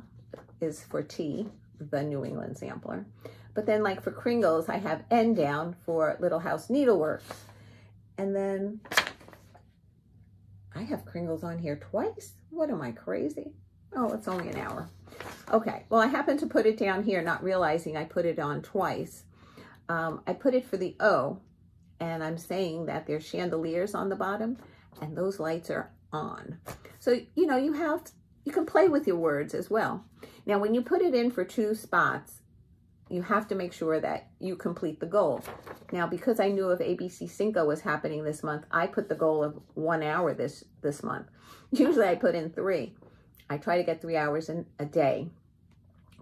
is for T, the New England sampler. But then like for Kringles, I have N down for Little House Needleworks. And then I have Kringles on here twice. What am I crazy? Oh, it's only an hour. Okay, well, I happen to put it down here, not realizing I put it on twice. Um, I put it for the O, and I'm saying that there's chandeliers on the bottom, and those lights are on. So, you know, you have, you can play with your words as well. Now, when you put it in for two spots, you have to make sure that you complete the goal. Now, because I knew of ABC Cinco was happening this month, I put the goal of one hour this, this month. Usually I put in three. I try to get three hours in a day.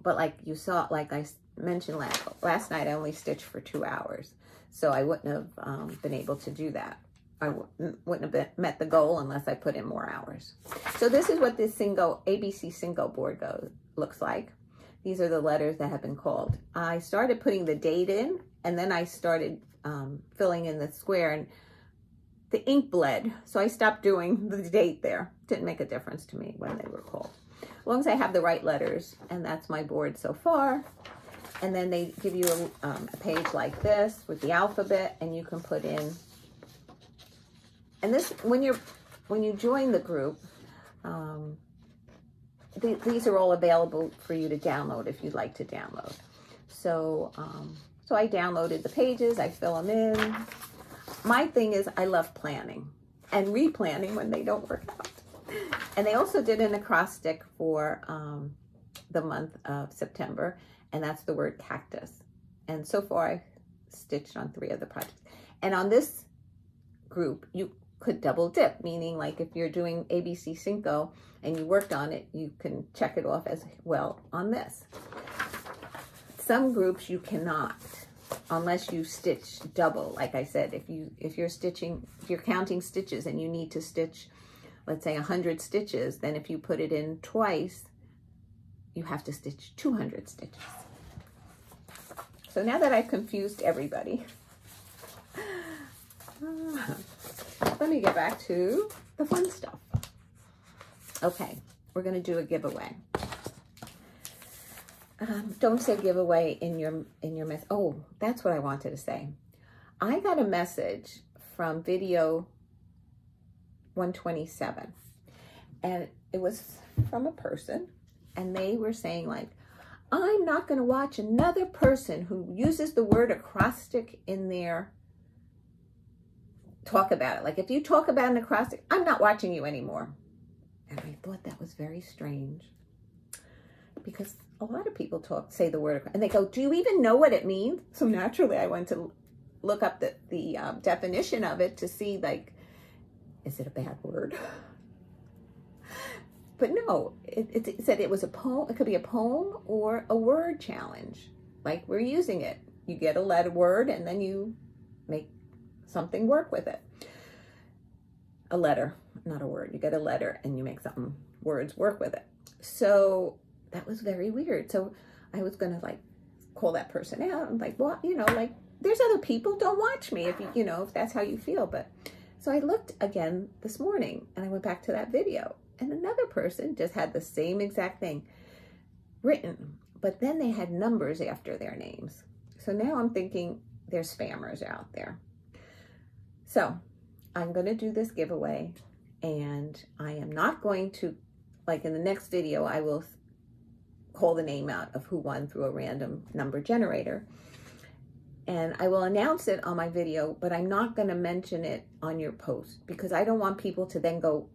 But like you saw, like I mentioned last, last night, I only stitched for two hours. So I wouldn't have um, been able to do that. I wouldn't have been, met the goal unless I put in more hours. So this is what this single ABC single board goes, looks like. These are the letters that have been called. I started putting the date in and then I started um, filling in the square and the ink bled. So I stopped doing the date there. Didn't make a difference to me when they were called. As long as I have the right letters and that's my board so far. And then they give you a, um, a page like this with the alphabet and you can put in, and this, when you're, when you join the group, um, th these are all available for you to download if you'd like to download. So, um, so I downloaded the pages, I fill them in. My thing is I love planning and replanning when they don't work out. And they also did an acrostic for um, the month of September, and that's the word cactus. And so far I've stitched on three of the projects. And on this group, you could double dip, meaning like if you're doing ABC Cinco and you worked on it, you can check it off as well on this. Some groups you cannot unless you stitch double. Like I said, if you if you're stitching, if you're counting stitches and you need to stitch, let's say 100 stitches, then if you put it in twice, you have to stitch 200 stitches. So now that I've confused everybody, let me get back to the fun stuff. Okay, we're to do a giveaway. Um, don't say giveaway in your in your mess. Oh, that's what I wanted to say. I got a message from video 127, and it was from a person, and they were saying like, I'm not going to watch another person who uses the word acrostic in their talk about it. Like if you talk about an acrostic, I'm not watching you anymore. And I thought that was very strange because a lot of people talk, say the word, and they go, do you even know what it means? So naturally I went to look up the, the um, definition of it to see like, is it a bad word? but no, it, it, it said it was a poem. It could be a poem or a word challenge. Like we're using it. You get a letter word and then you make something work with it. A letter not a word. You get a letter and you make something, words work with it. So that was very weird. So I was going to like call that person out. I'm like, well, you know, like there's other people. Don't watch me if you, you know, if that's how you feel. But so I looked again this morning and I went back to that video and another person just had the same exact thing written, but then they had numbers after their names. So now I'm thinking there's spammers out there. So I'm going to do this giveaway and I am not going to, like in the next video, I will call the name out of who won through a random number generator. And I will announce it on my video, but I'm not going to mention it on your post because I don't want people to then go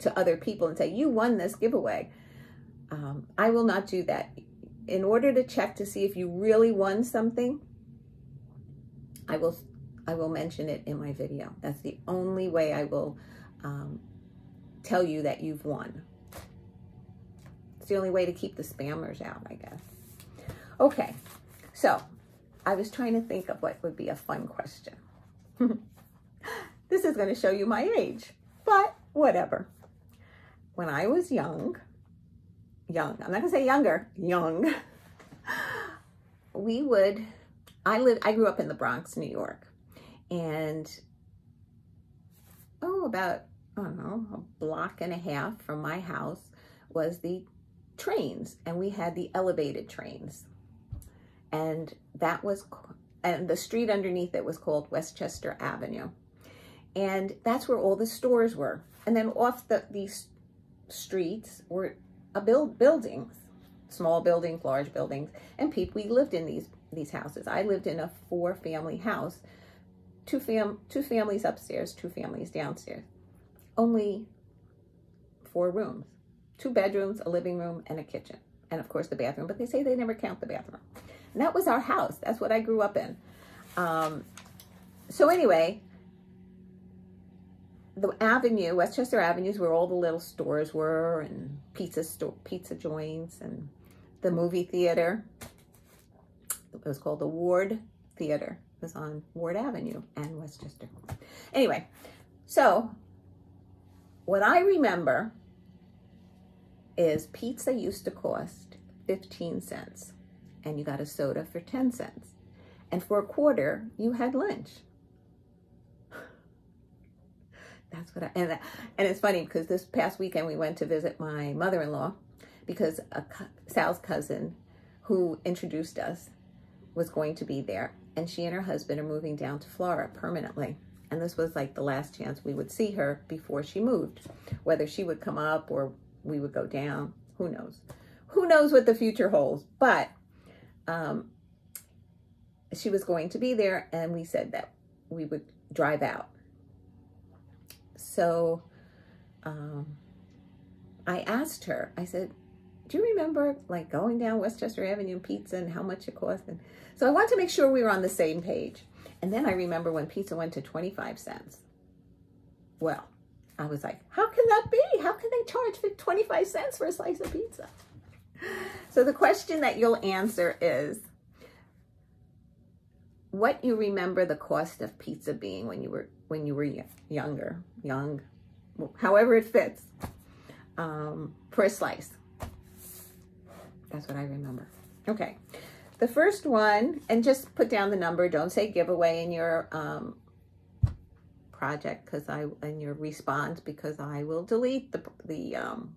to other people and say, you won this giveaway. Um, I will not do that. In order to check to see if you really won something, I will I will mention it in my video. That's the only way I will um, tell you that you've won. It's the only way to keep the spammers out, I guess. Okay, so I was trying to think of what would be a fun question. this is going to show you my age. but whatever. When I was young, young, I'm not gonna say younger, young, we would, I lived, I grew up in the Bronx, New York. And, oh, about, I don't know, a block and a half from my house was the trains. And we had the elevated trains. And that was, and the street underneath it was called Westchester Avenue. And that's where all the stores were. And then off the these streets were a build buildings, small buildings, large buildings, and people we lived in these these houses. I lived in a four family house, two fam two families upstairs, two families downstairs. Only four rooms, two bedrooms, a living room, and a kitchen, and of course the bathroom. But they say they never count the bathroom. And that was our house. That's what I grew up in. Um, so anyway, the avenue, Westchester Avenue is where all the little stores were and pizza store, pizza joints and the movie theater. It was called the Ward Theater. It was on Ward Avenue and Westchester. Anyway, so what I remember is pizza used to cost 15 cents and you got a soda for 10 cents. And for a quarter, you had lunch. That's what I, and, and it's funny because this past weekend we went to visit my mother-in-law because a, Sal's cousin who introduced us was going to be there. And she and her husband are moving down to Florida permanently. And this was like the last chance we would see her before she moved. Whether she would come up or we would go down, who knows? Who knows what the future holds? But um, she was going to be there and we said that we would drive out so um, I asked her, I said, do you remember like going down Westchester Avenue pizza and how much it cost? And so I want to make sure we were on the same page. And then I remember when pizza went to 25 cents. Well, I was like, how can that be? How can they charge for 25 cents for a slice of pizza? So the question that you'll answer is, what you remember the cost of pizza being when you were when you were younger, young, however it fits, um, for a slice. That's what I remember. Okay. The first one, and just put down the number. Don't say giveaway in your um, project because I and your response because I will delete the the um,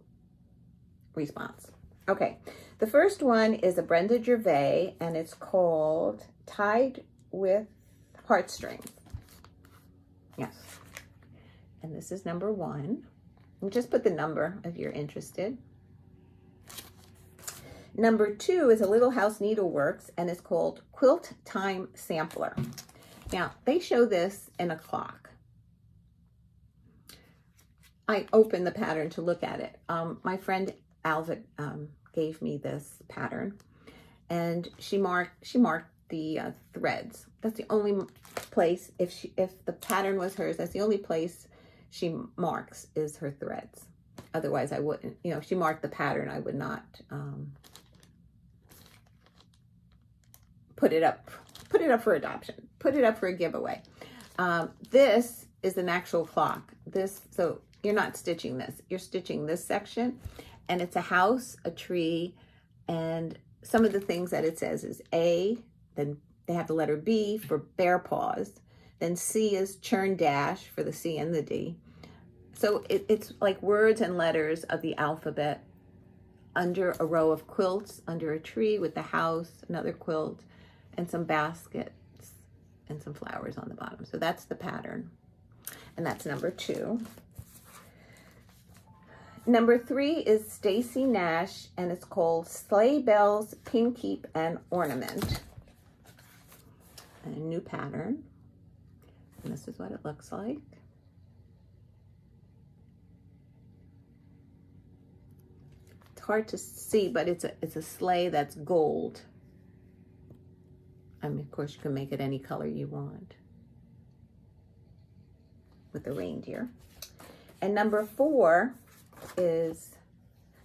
response. Okay. The first one is a Brenda Gervais, and it's called Tied with Heartstrings. Yes. And this is number one. And just put the number if you're interested. Number two is a Little House Needleworks, and it's called Quilt Time Sampler. Now, they show this in a clock. I opened the pattern to look at it. Um, my friend Alva um, gave me this pattern, and she marked she marked the uh, threads. That's the only place, if she, if the pattern was hers, that's the only place she marks is her threads. Otherwise, I wouldn't, you know, if she marked the pattern, I would not um, put it up, put it up for adoption, put it up for a giveaway. Um, this is an actual clock. This, so you're not stitching this, you're stitching this section and it's a house, a tree, and some of the things that it says is A, then they have the letter B for bear paws. Then C is churn dash for the C and the D. So it, it's like words and letters of the alphabet under a row of quilts, under a tree with the house, another quilt, and some baskets and some flowers on the bottom. So that's the pattern. And that's number two. Number three is Stacy Nash, and it's called Sleigh Bells, Pin Keep, and Ornament a new pattern. And this is what it looks like. It's hard to see, but it's a, it's a sleigh that's gold. I mean, of course, you can make it any color you want with the reindeer. And number four is,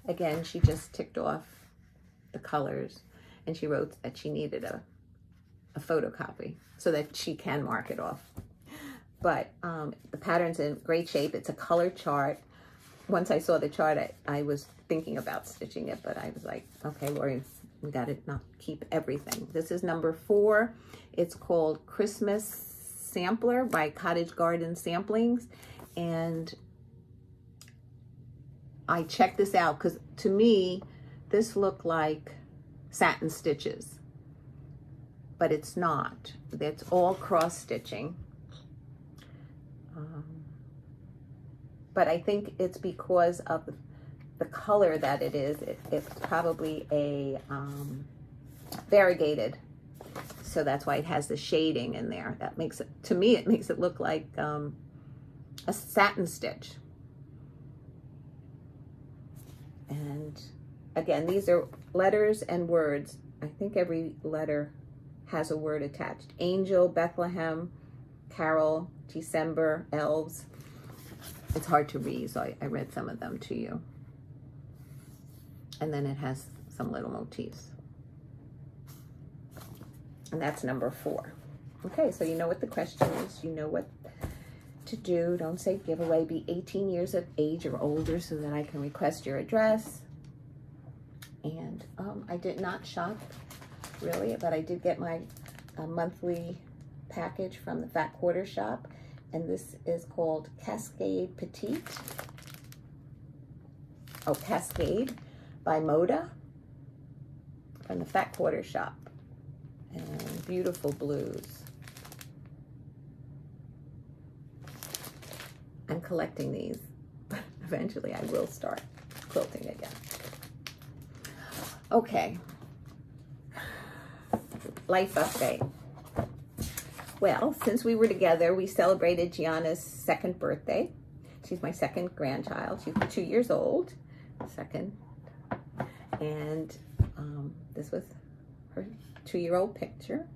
again, she just ticked off the colors and she wrote that she needed a a photocopy so that she can mark it off. but um, the pattern's in great shape. It's a color chart. Once I saw the chart, I, I was thinking about stitching it, but I was like, okay, Lori, we got to not keep everything. This is number four. It's called Christmas Sampler by Cottage Garden Samplings. And I checked this out because to me, this looked like satin stitches, but it's not. It's all cross stitching. Um, but I think it's because of the color that it is. It, it's probably a um, variegated, so that's why it has the shading in there. That makes it, to me, it makes it look like um, a satin stitch. And again, these are letters and words. I think every letter has a word attached. Angel, Bethlehem, Carol, December, elves. It's hard to read, so I, I read some of them to you. And then it has some little motifs. And that's number four. Okay, so you know what the question is. You know what to do. Don't say giveaway. Be 18 years of age or older so that I can request your address. And um, I did not shop, really, but I did get my uh, monthly package from the Fat Quarter Shop. And this is called Cascade Petite. Oh, Cascade by Moda from the Fat Quarter Shop. And beautiful blues. I'm collecting these. Eventually I will start quilting again. Okay. Life update. Well, since we were together, we celebrated Gianna's second birthday. She's my second grandchild. She's two years old, second. And um, this was her two-year-old picture.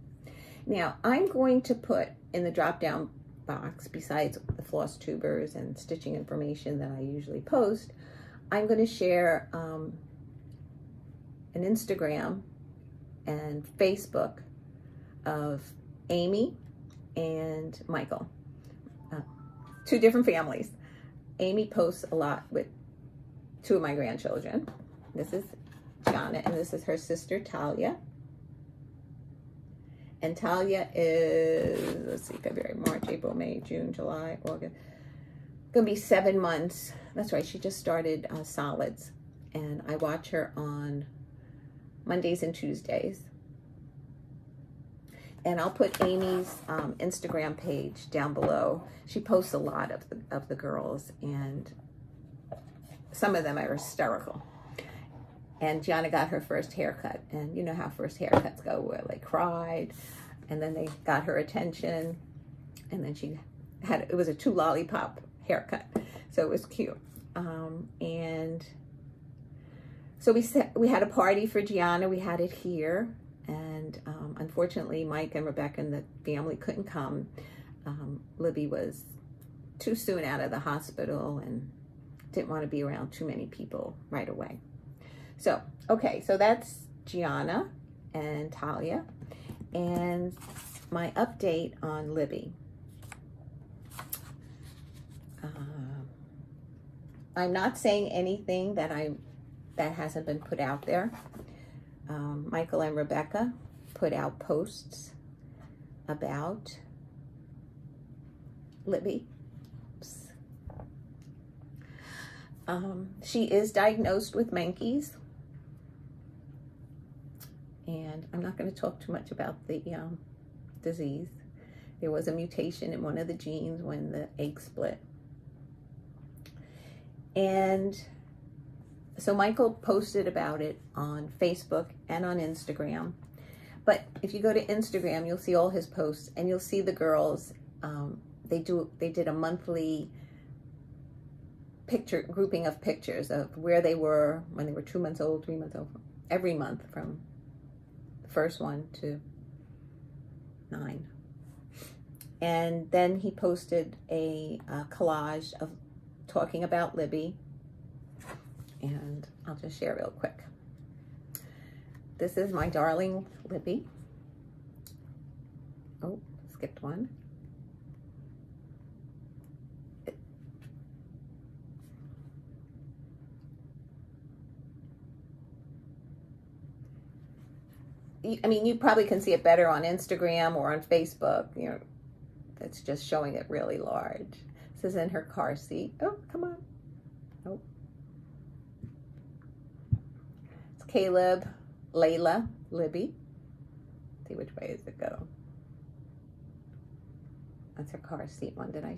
Now, I'm going to put in the drop-down box, besides the floss tubers and stitching information that I usually post, I'm going to share um, an Instagram and Facebook of Amy and Michael. Uh, two different families. Amy posts a lot with two of my grandchildren. This is Gianna and this is her sister Talia. And Talia is, let's see, February, March, April, May, June, July, August. Gonna be seven months. That's right, she just started uh, solids. And I watch her on Mondays and Tuesdays. And I'll put Amy's um, Instagram page down below. She posts a lot of the, of the girls and some of them are hysterical. And Gianna got her first haircut. And you know how first haircuts go where they cried and then they got her attention. And then she had, it was a two lollipop haircut. So it was cute. Um, and so we set, we had a party for Gianna. We had it here, and um, unfortunately, Mike and Rebecca and the family couldn't come. Um, Libby was too soon out of the hospital and didn't want to be around too many people right away. So, okay, so that's Gianna and Talia, and my update on Libby. Uh, I'm not saying anything that I that hasn't been put out there. Um, Michael and Rebecca put out posts about Libby. Um, she is diagnosed with Menkes. And I'm not going to talk too much about the um, disease. There was a mutation in one of the genes when the egg split. And so Michael posted about it on Facebook and on Instagram. But if you go to Instagram, you'll see all his posts and you'll see the girls. Um, they do. They did a monthly picture grouping of pictures of where they were when they were two months old, three months old, every month from first one to nine. And then he posted a, a collage of talking about Libby and I'll just share real quick. This is my darling Libby. Oh, skipped one. I mean, you probably can see it better on Instagram or on Facebook. You know, it's just showing it really large. This is in her car seat. Oh, come on. Oh. It's Caleb, Layla, Libby. Let's see which way does it go? That's her car seat one. Did I?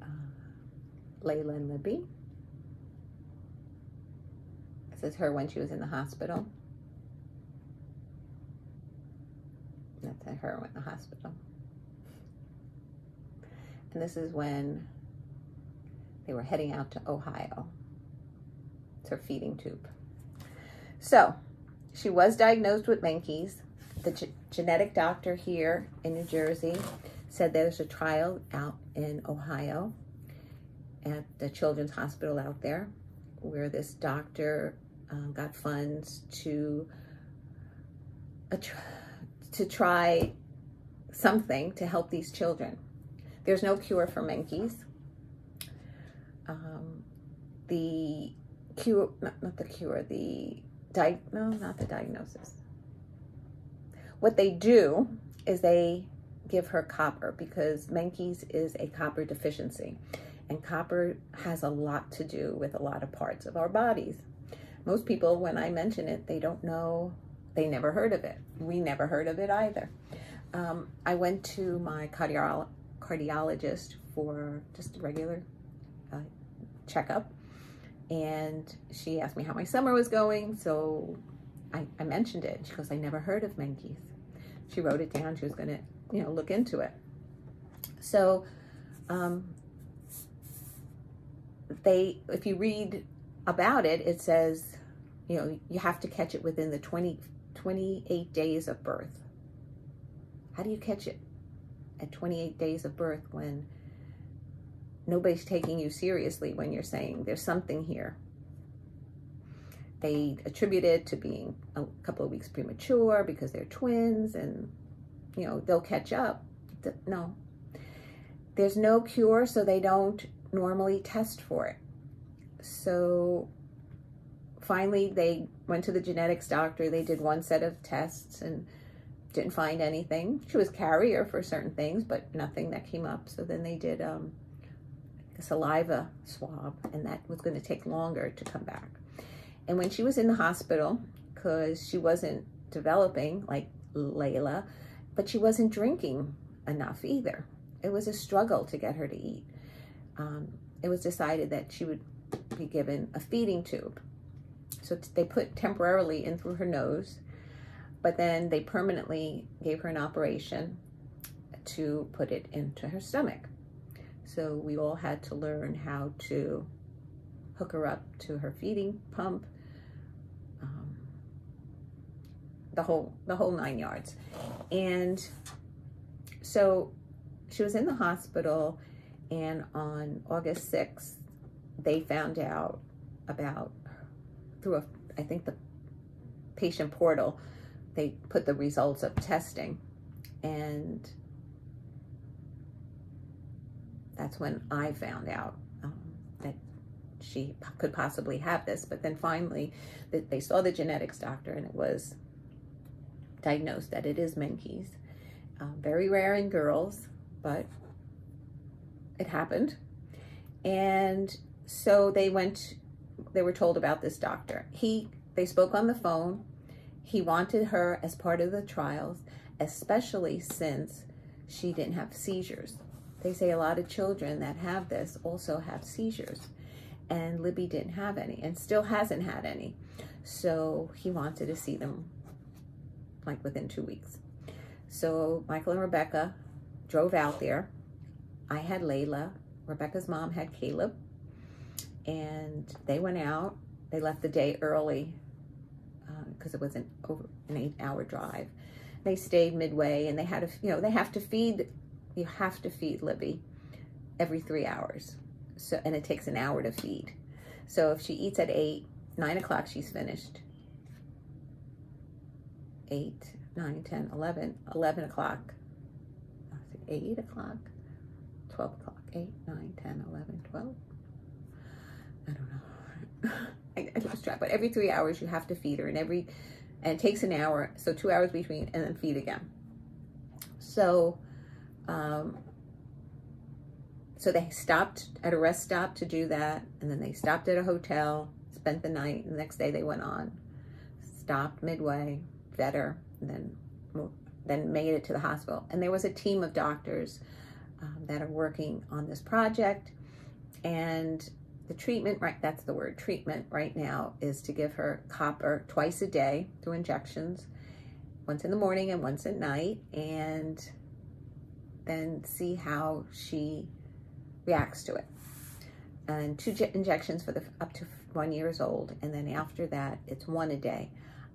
Uh, Layla and Libby. This is her when she was in the hospital. That's her in the hospital. And this is when they were heading out to Ohio. It's her feeding tube. So, she was diagnosed with Menkes. The ge genetic doctor here in New Jersey said there's a trial out in Ohio at the Children's Hospital out there where this doctor um, got funds to tr to try something to help these children. There's no cure for Menkes. Um, the cure, not, not the cure, the di no, not the diagnosis. What they do is they give her copper because Menkes is a copper deficiency. And copper has a lot to do with a lot of parts of our bodies. Most people, when I mention it, they don't know, they never heard of it. We never heard of it either. Um, I went to my cardio cardiologist for just a regular uh, checkup and she asked me how my summer was going. So I, I mentioned it. She goes, I never heard of Menkes. She wrote it down. She was going to, you know, look into it. So um, they, if you read about it, it says, you know, you have to catch it within the 20, 28 days of birth. How do you catch it at 28 days of birth when nobody's taking you seriously when you're saying there's something here. They attribute it to being a couple of weeks premature because they're twins and, you know, they'll catch up. No. There's no cure, so they don't normally test for it. So finally, they went to the genetics doctor. They did one set of tests and didn't find anything. She was carrier for certain things, but nothing that came up. So then they did um, a saliva swab, and that was going to take longer to come back. And when she was in the hospital, because she wasn't developing like Layla, but she wasn't drinking enough either. It was a struggle to get her to eat. Um, it was decided that she would be given a feeding tube. So they put temporarily in through her nose, but then they permanently gave her an operation to put it into her stomach. So we all had to learn how to hook her up to her feeding pump, um, the whole the whole nine yards. And so she was in the hospital, and on August 6th, they found out about through a I think the patient portal, they put the results of testing, and that's when I found out um, that she could possibly have this. But then finally, they saw the genetics doctor and it was diagnosed that it is Menkes. Um, very rare in girls, but it happened. And so they went, they were told about this doctor. He, they spoke on the phone. He wanted her as part of the trials, especially since she didn't have seizures. They say a lot of children that have this also have seizures. And Libby didn't have any and still hasn't had any. So he wanted to see them like within two weeks. So Michael and Rebecca drove out there. I had Layla. Rebecca's mom had Caleb. And they went out. They left the day early because uh, it was an over an eight hour drive. They stayed midway and they had a you know, they have to feed you have to feed Libby every three hours. So, and it takes an hour to feed. So if she eats at eight, nine o'clock, she's finished. Eight, nine, 10, 11, 11 o'clock, eight o'clock, 12 o'clock, 8, 9, 10, 11, 12. I don't know. I, I lost track, but every three hours you have to feed her, and every and it takes an hour, so two hours between, and then feed again. So, um, so they stopped at a rest stop to do that, and then they stopped at a hotel, spent the night, the next day they went on, stopped midway, fed her, and then then made it to the hospital. And there was a team of doctors um, that are working on this project, and the treatment, right, that's the word, treatment right now is to give her copper twice a day through injections, once in the morning and once at night, and then see how she reacts to it. And two injections for the up to one years old, and then after that, it's one a day.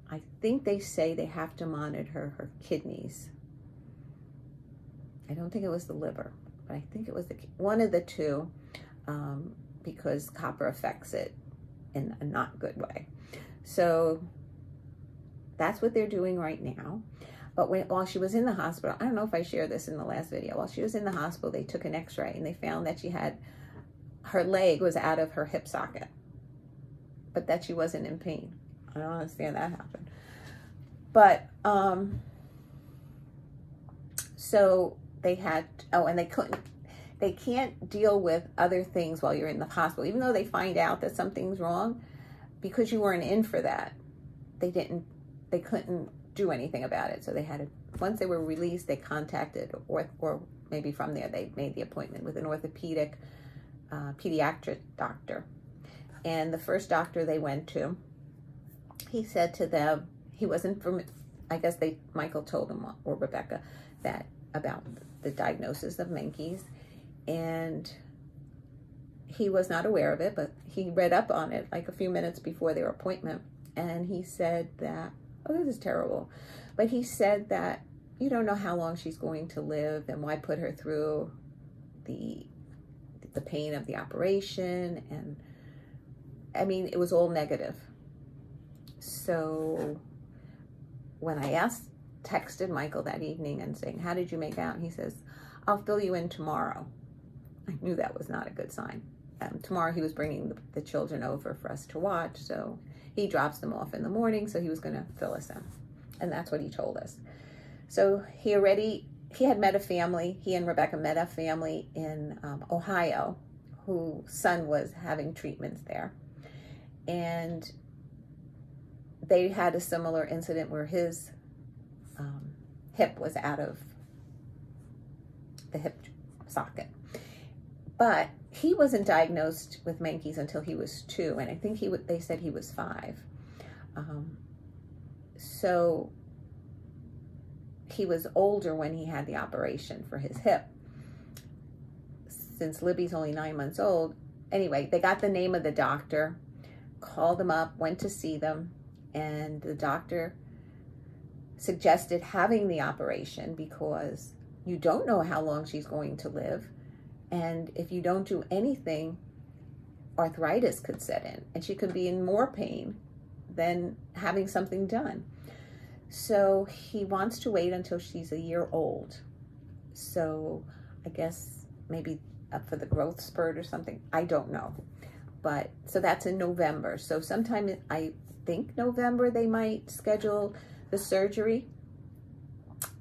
I think they say they have to monitor her kidneys. I don't think it was the liver, but I think it was the one of the two. Um, because copper affects it in a not good way. So that's what they're doing right now. But when, while she was in the hospital, I don't know if I shared this in the last video. While she was in the hospital, they took an x-ray and they found that she had, her leg was out of her hip socket, but that she wasn't in pain. I don't understand that happened. But, um, so they had, oh, and they couldn't, they can't deal with other things while you're in the hospital, even though they find out that something's wrong, because you weren't in for that. They didn't, they couldn't do anything about it. So they had once they were released, they contacted, or, or maybe from there, they made the appointment with an orthopedic uh, pediatric doctor. And the first doctor they went to, he said to them, he wasn't from, I guess they, Michael told him, or Rebecca, that about the diagnosis of Menkes and he was not aware of it, but he read up on it like a few minutes before their appointment. And he said that, oh, this is terrible. But he said that you don't know how long she's going to live and why put her through the the pain of the operation and I mean it was all negative. So when I asked texted Michael that evening and saying, How did you make out? And he says, I'll fill you in tomorrow. I knew that was not a good sign. Um, tomorrow he was bringing the, the, children over for us to watch, so he drops them off in the morning, so he was going to fill us in. And that's what he told us. So he already, he had met a family, he and Rebecca met a family in um, Ohio whose son was having treatments there. And they had a similar incident where his um, hip was out of the hip socket. But he wasn't diagnosed with Menkes until he was two, and I think he they said he was five. Um, so he was older when he had the operation for his hip. Since Libby's only nine months old, anyway, they got the name of the doctor, called them up, went to see them, and the doctor suggested having the operation because you don't know how long she's going to live. And if you don't do anything, arthritis could set in and she could be in more pain than having something done. So he wants to wait until she's a year old. So I guess maybe up for the growth spurt or something. I don't know. But so that's in November. So sometime I think November they might schedule the surgery.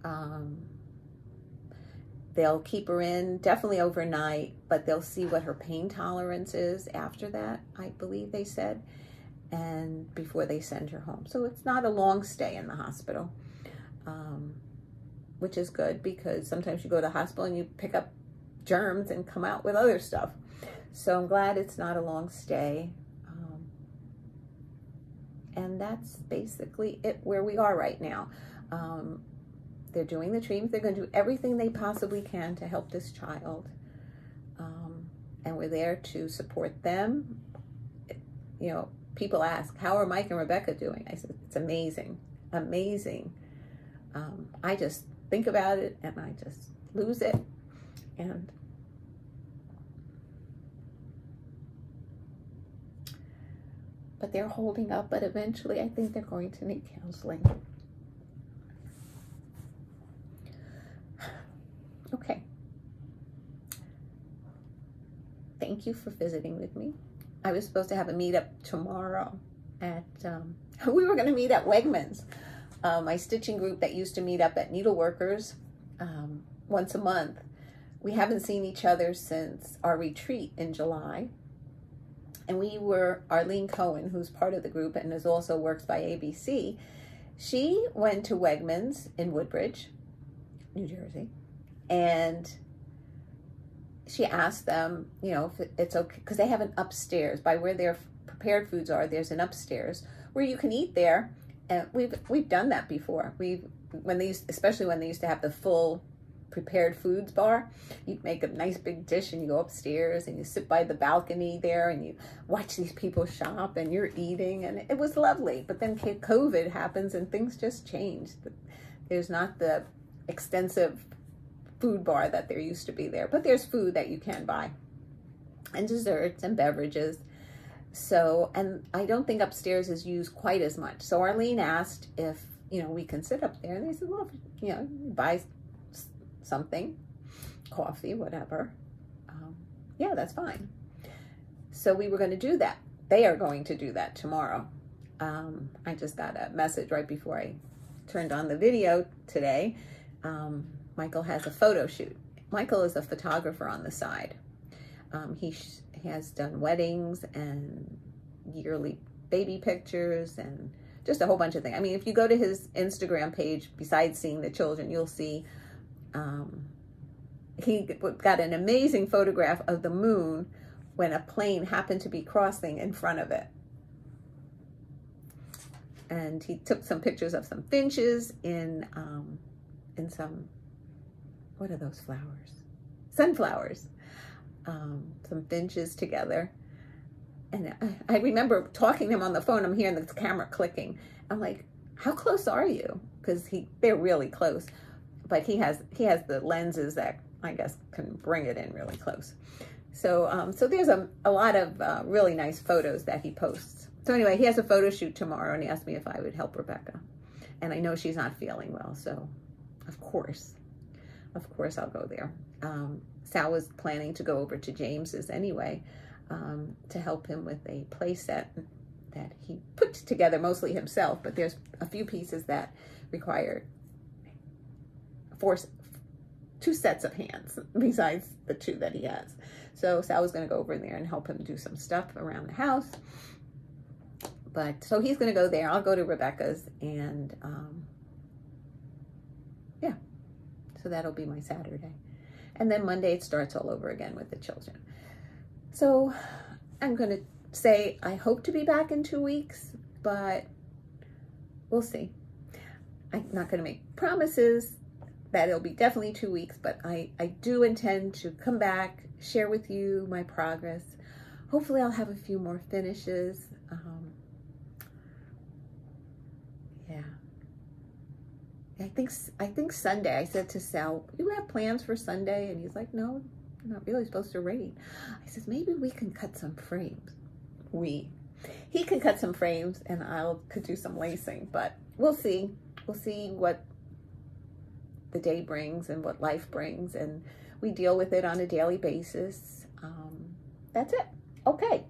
Um, They'll keep her in definitely overnight, but they'll see what her pain tolerance is after that, I believe they said, and before they send her home. So it's not a long stay in the hospital, um, which is good because sometimes you go to the hospital and you pick up germs and come out with other stuff. So I'm glad it's not a long stay. And that's basically it where we are right now. Um, they're doing the treatment. They're going to do everything they possibly can to help this child. Um, and we're there to support them. You know, people ask, how are Mike and Rebecca doing? I said, it's amazing, amazing. Um, I just think about it and I just lose it. And but they're holding up, but eventually I think they're going to need counseling. Okay. Thank you for visiting with me. I was supposed to have a meetup tomorrow at, um, we were going to meet at Wegmans. Uh, my stitching group that used to meet up at Needleworkers um, once a month. We haven't seen each other since our retreat in July. And we were, Arlene Cohen, who's part of the group and is also works by ABC, she went to Wegmans in Woodbridge, New Jersey, and she asked them, you know, if it's okay, because they have an upstairs by where their prepared foods are. There's an upstairs where you can eat there, and we've we've done that before. We've when they used, especially when they used to have the full prepared foods bar. You make a nice big dish and you go upstairs and you sit by the balcony there and you watch these people shop and you're eating and it was lovely. But then COVID happens and things just change. There's not the extensive food bar that there used to be there, but there's food that you can buy and desserts and beverages. So, and I don't think upstairs is used quite as much. So Arlene asked if, you know, we can sit up there and they said, well, you know, buy something, coffee, whatever, um, yeah, that's fine. So we were going to do that. They are going to do that tomorrow. Um, I just got a message right before I turned on the video today. Um, Michael has a photo shoot. Michael is a photographer on the side. Um, he, has done weddings and yearly baby pictures and just a whole bunch of things. I mean, if you go to his Instagram page, besides seeing the children, you'll see um, he got an amazing photograph of the moon when a plane happened to be crossing in front of it. And he took some pictures of some finches in um, in some what are those flowers? Sunflowers. Um, some finches together. And I, I remember talking to him on the phone. I'm hearing the camera clicking. I'm like, how close are you? Because he they're really close but he has he has the lenses that I guess can bring it in really close. So um, so there's a, a lot of uh, really nice photos that he posts. So anyway, he has a photo shoot tomorrow and he asked me if I would help Rebecca. And I know she's not feeling well, so of course, of course I'll go there. Um, Sal was planning to go over to James's anyway um, to help him with a play set that he put together mostly himself, but there's a few pieces that require four, two sets of hands besides the two that he has. So Sal was going to go over there and help him do some stuff around the house. But so he's going to go there. I'll go to Rebecca's and um, yeah. So that'll be my Saturday. And then Monday it starts all over again with the children. So I'm going to say I hope to be back in two weeks, but we'll see. I'm not going to make promises that it'll be definitely two weeks, but I, I do intend to come back, share with you my progress. Hopefully I'll have a few more finishes. Um, yeah. I think I think Sunday, I said to Sal, you have plans for Sunday? And he's like, no, not really supposed to rain. I says, maybe we can cut some frames. We. He can cut some frames and I'll could do some lacing, but we'll see. We'll see what the day brings and what life brings, and we deal with it on a daily basis. Um, that's it. Okay.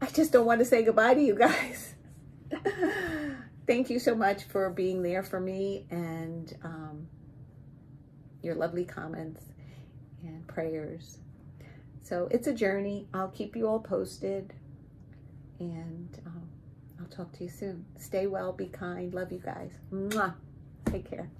I just don't want to say goodbye to you guys. Thank you so much for being there for me and um, your lovely comments and prayers. So it's a journey. I'll keep you all posted and um, I'll talk to you soon. Stay well, be kind. Love you guys. Mwah. Take care.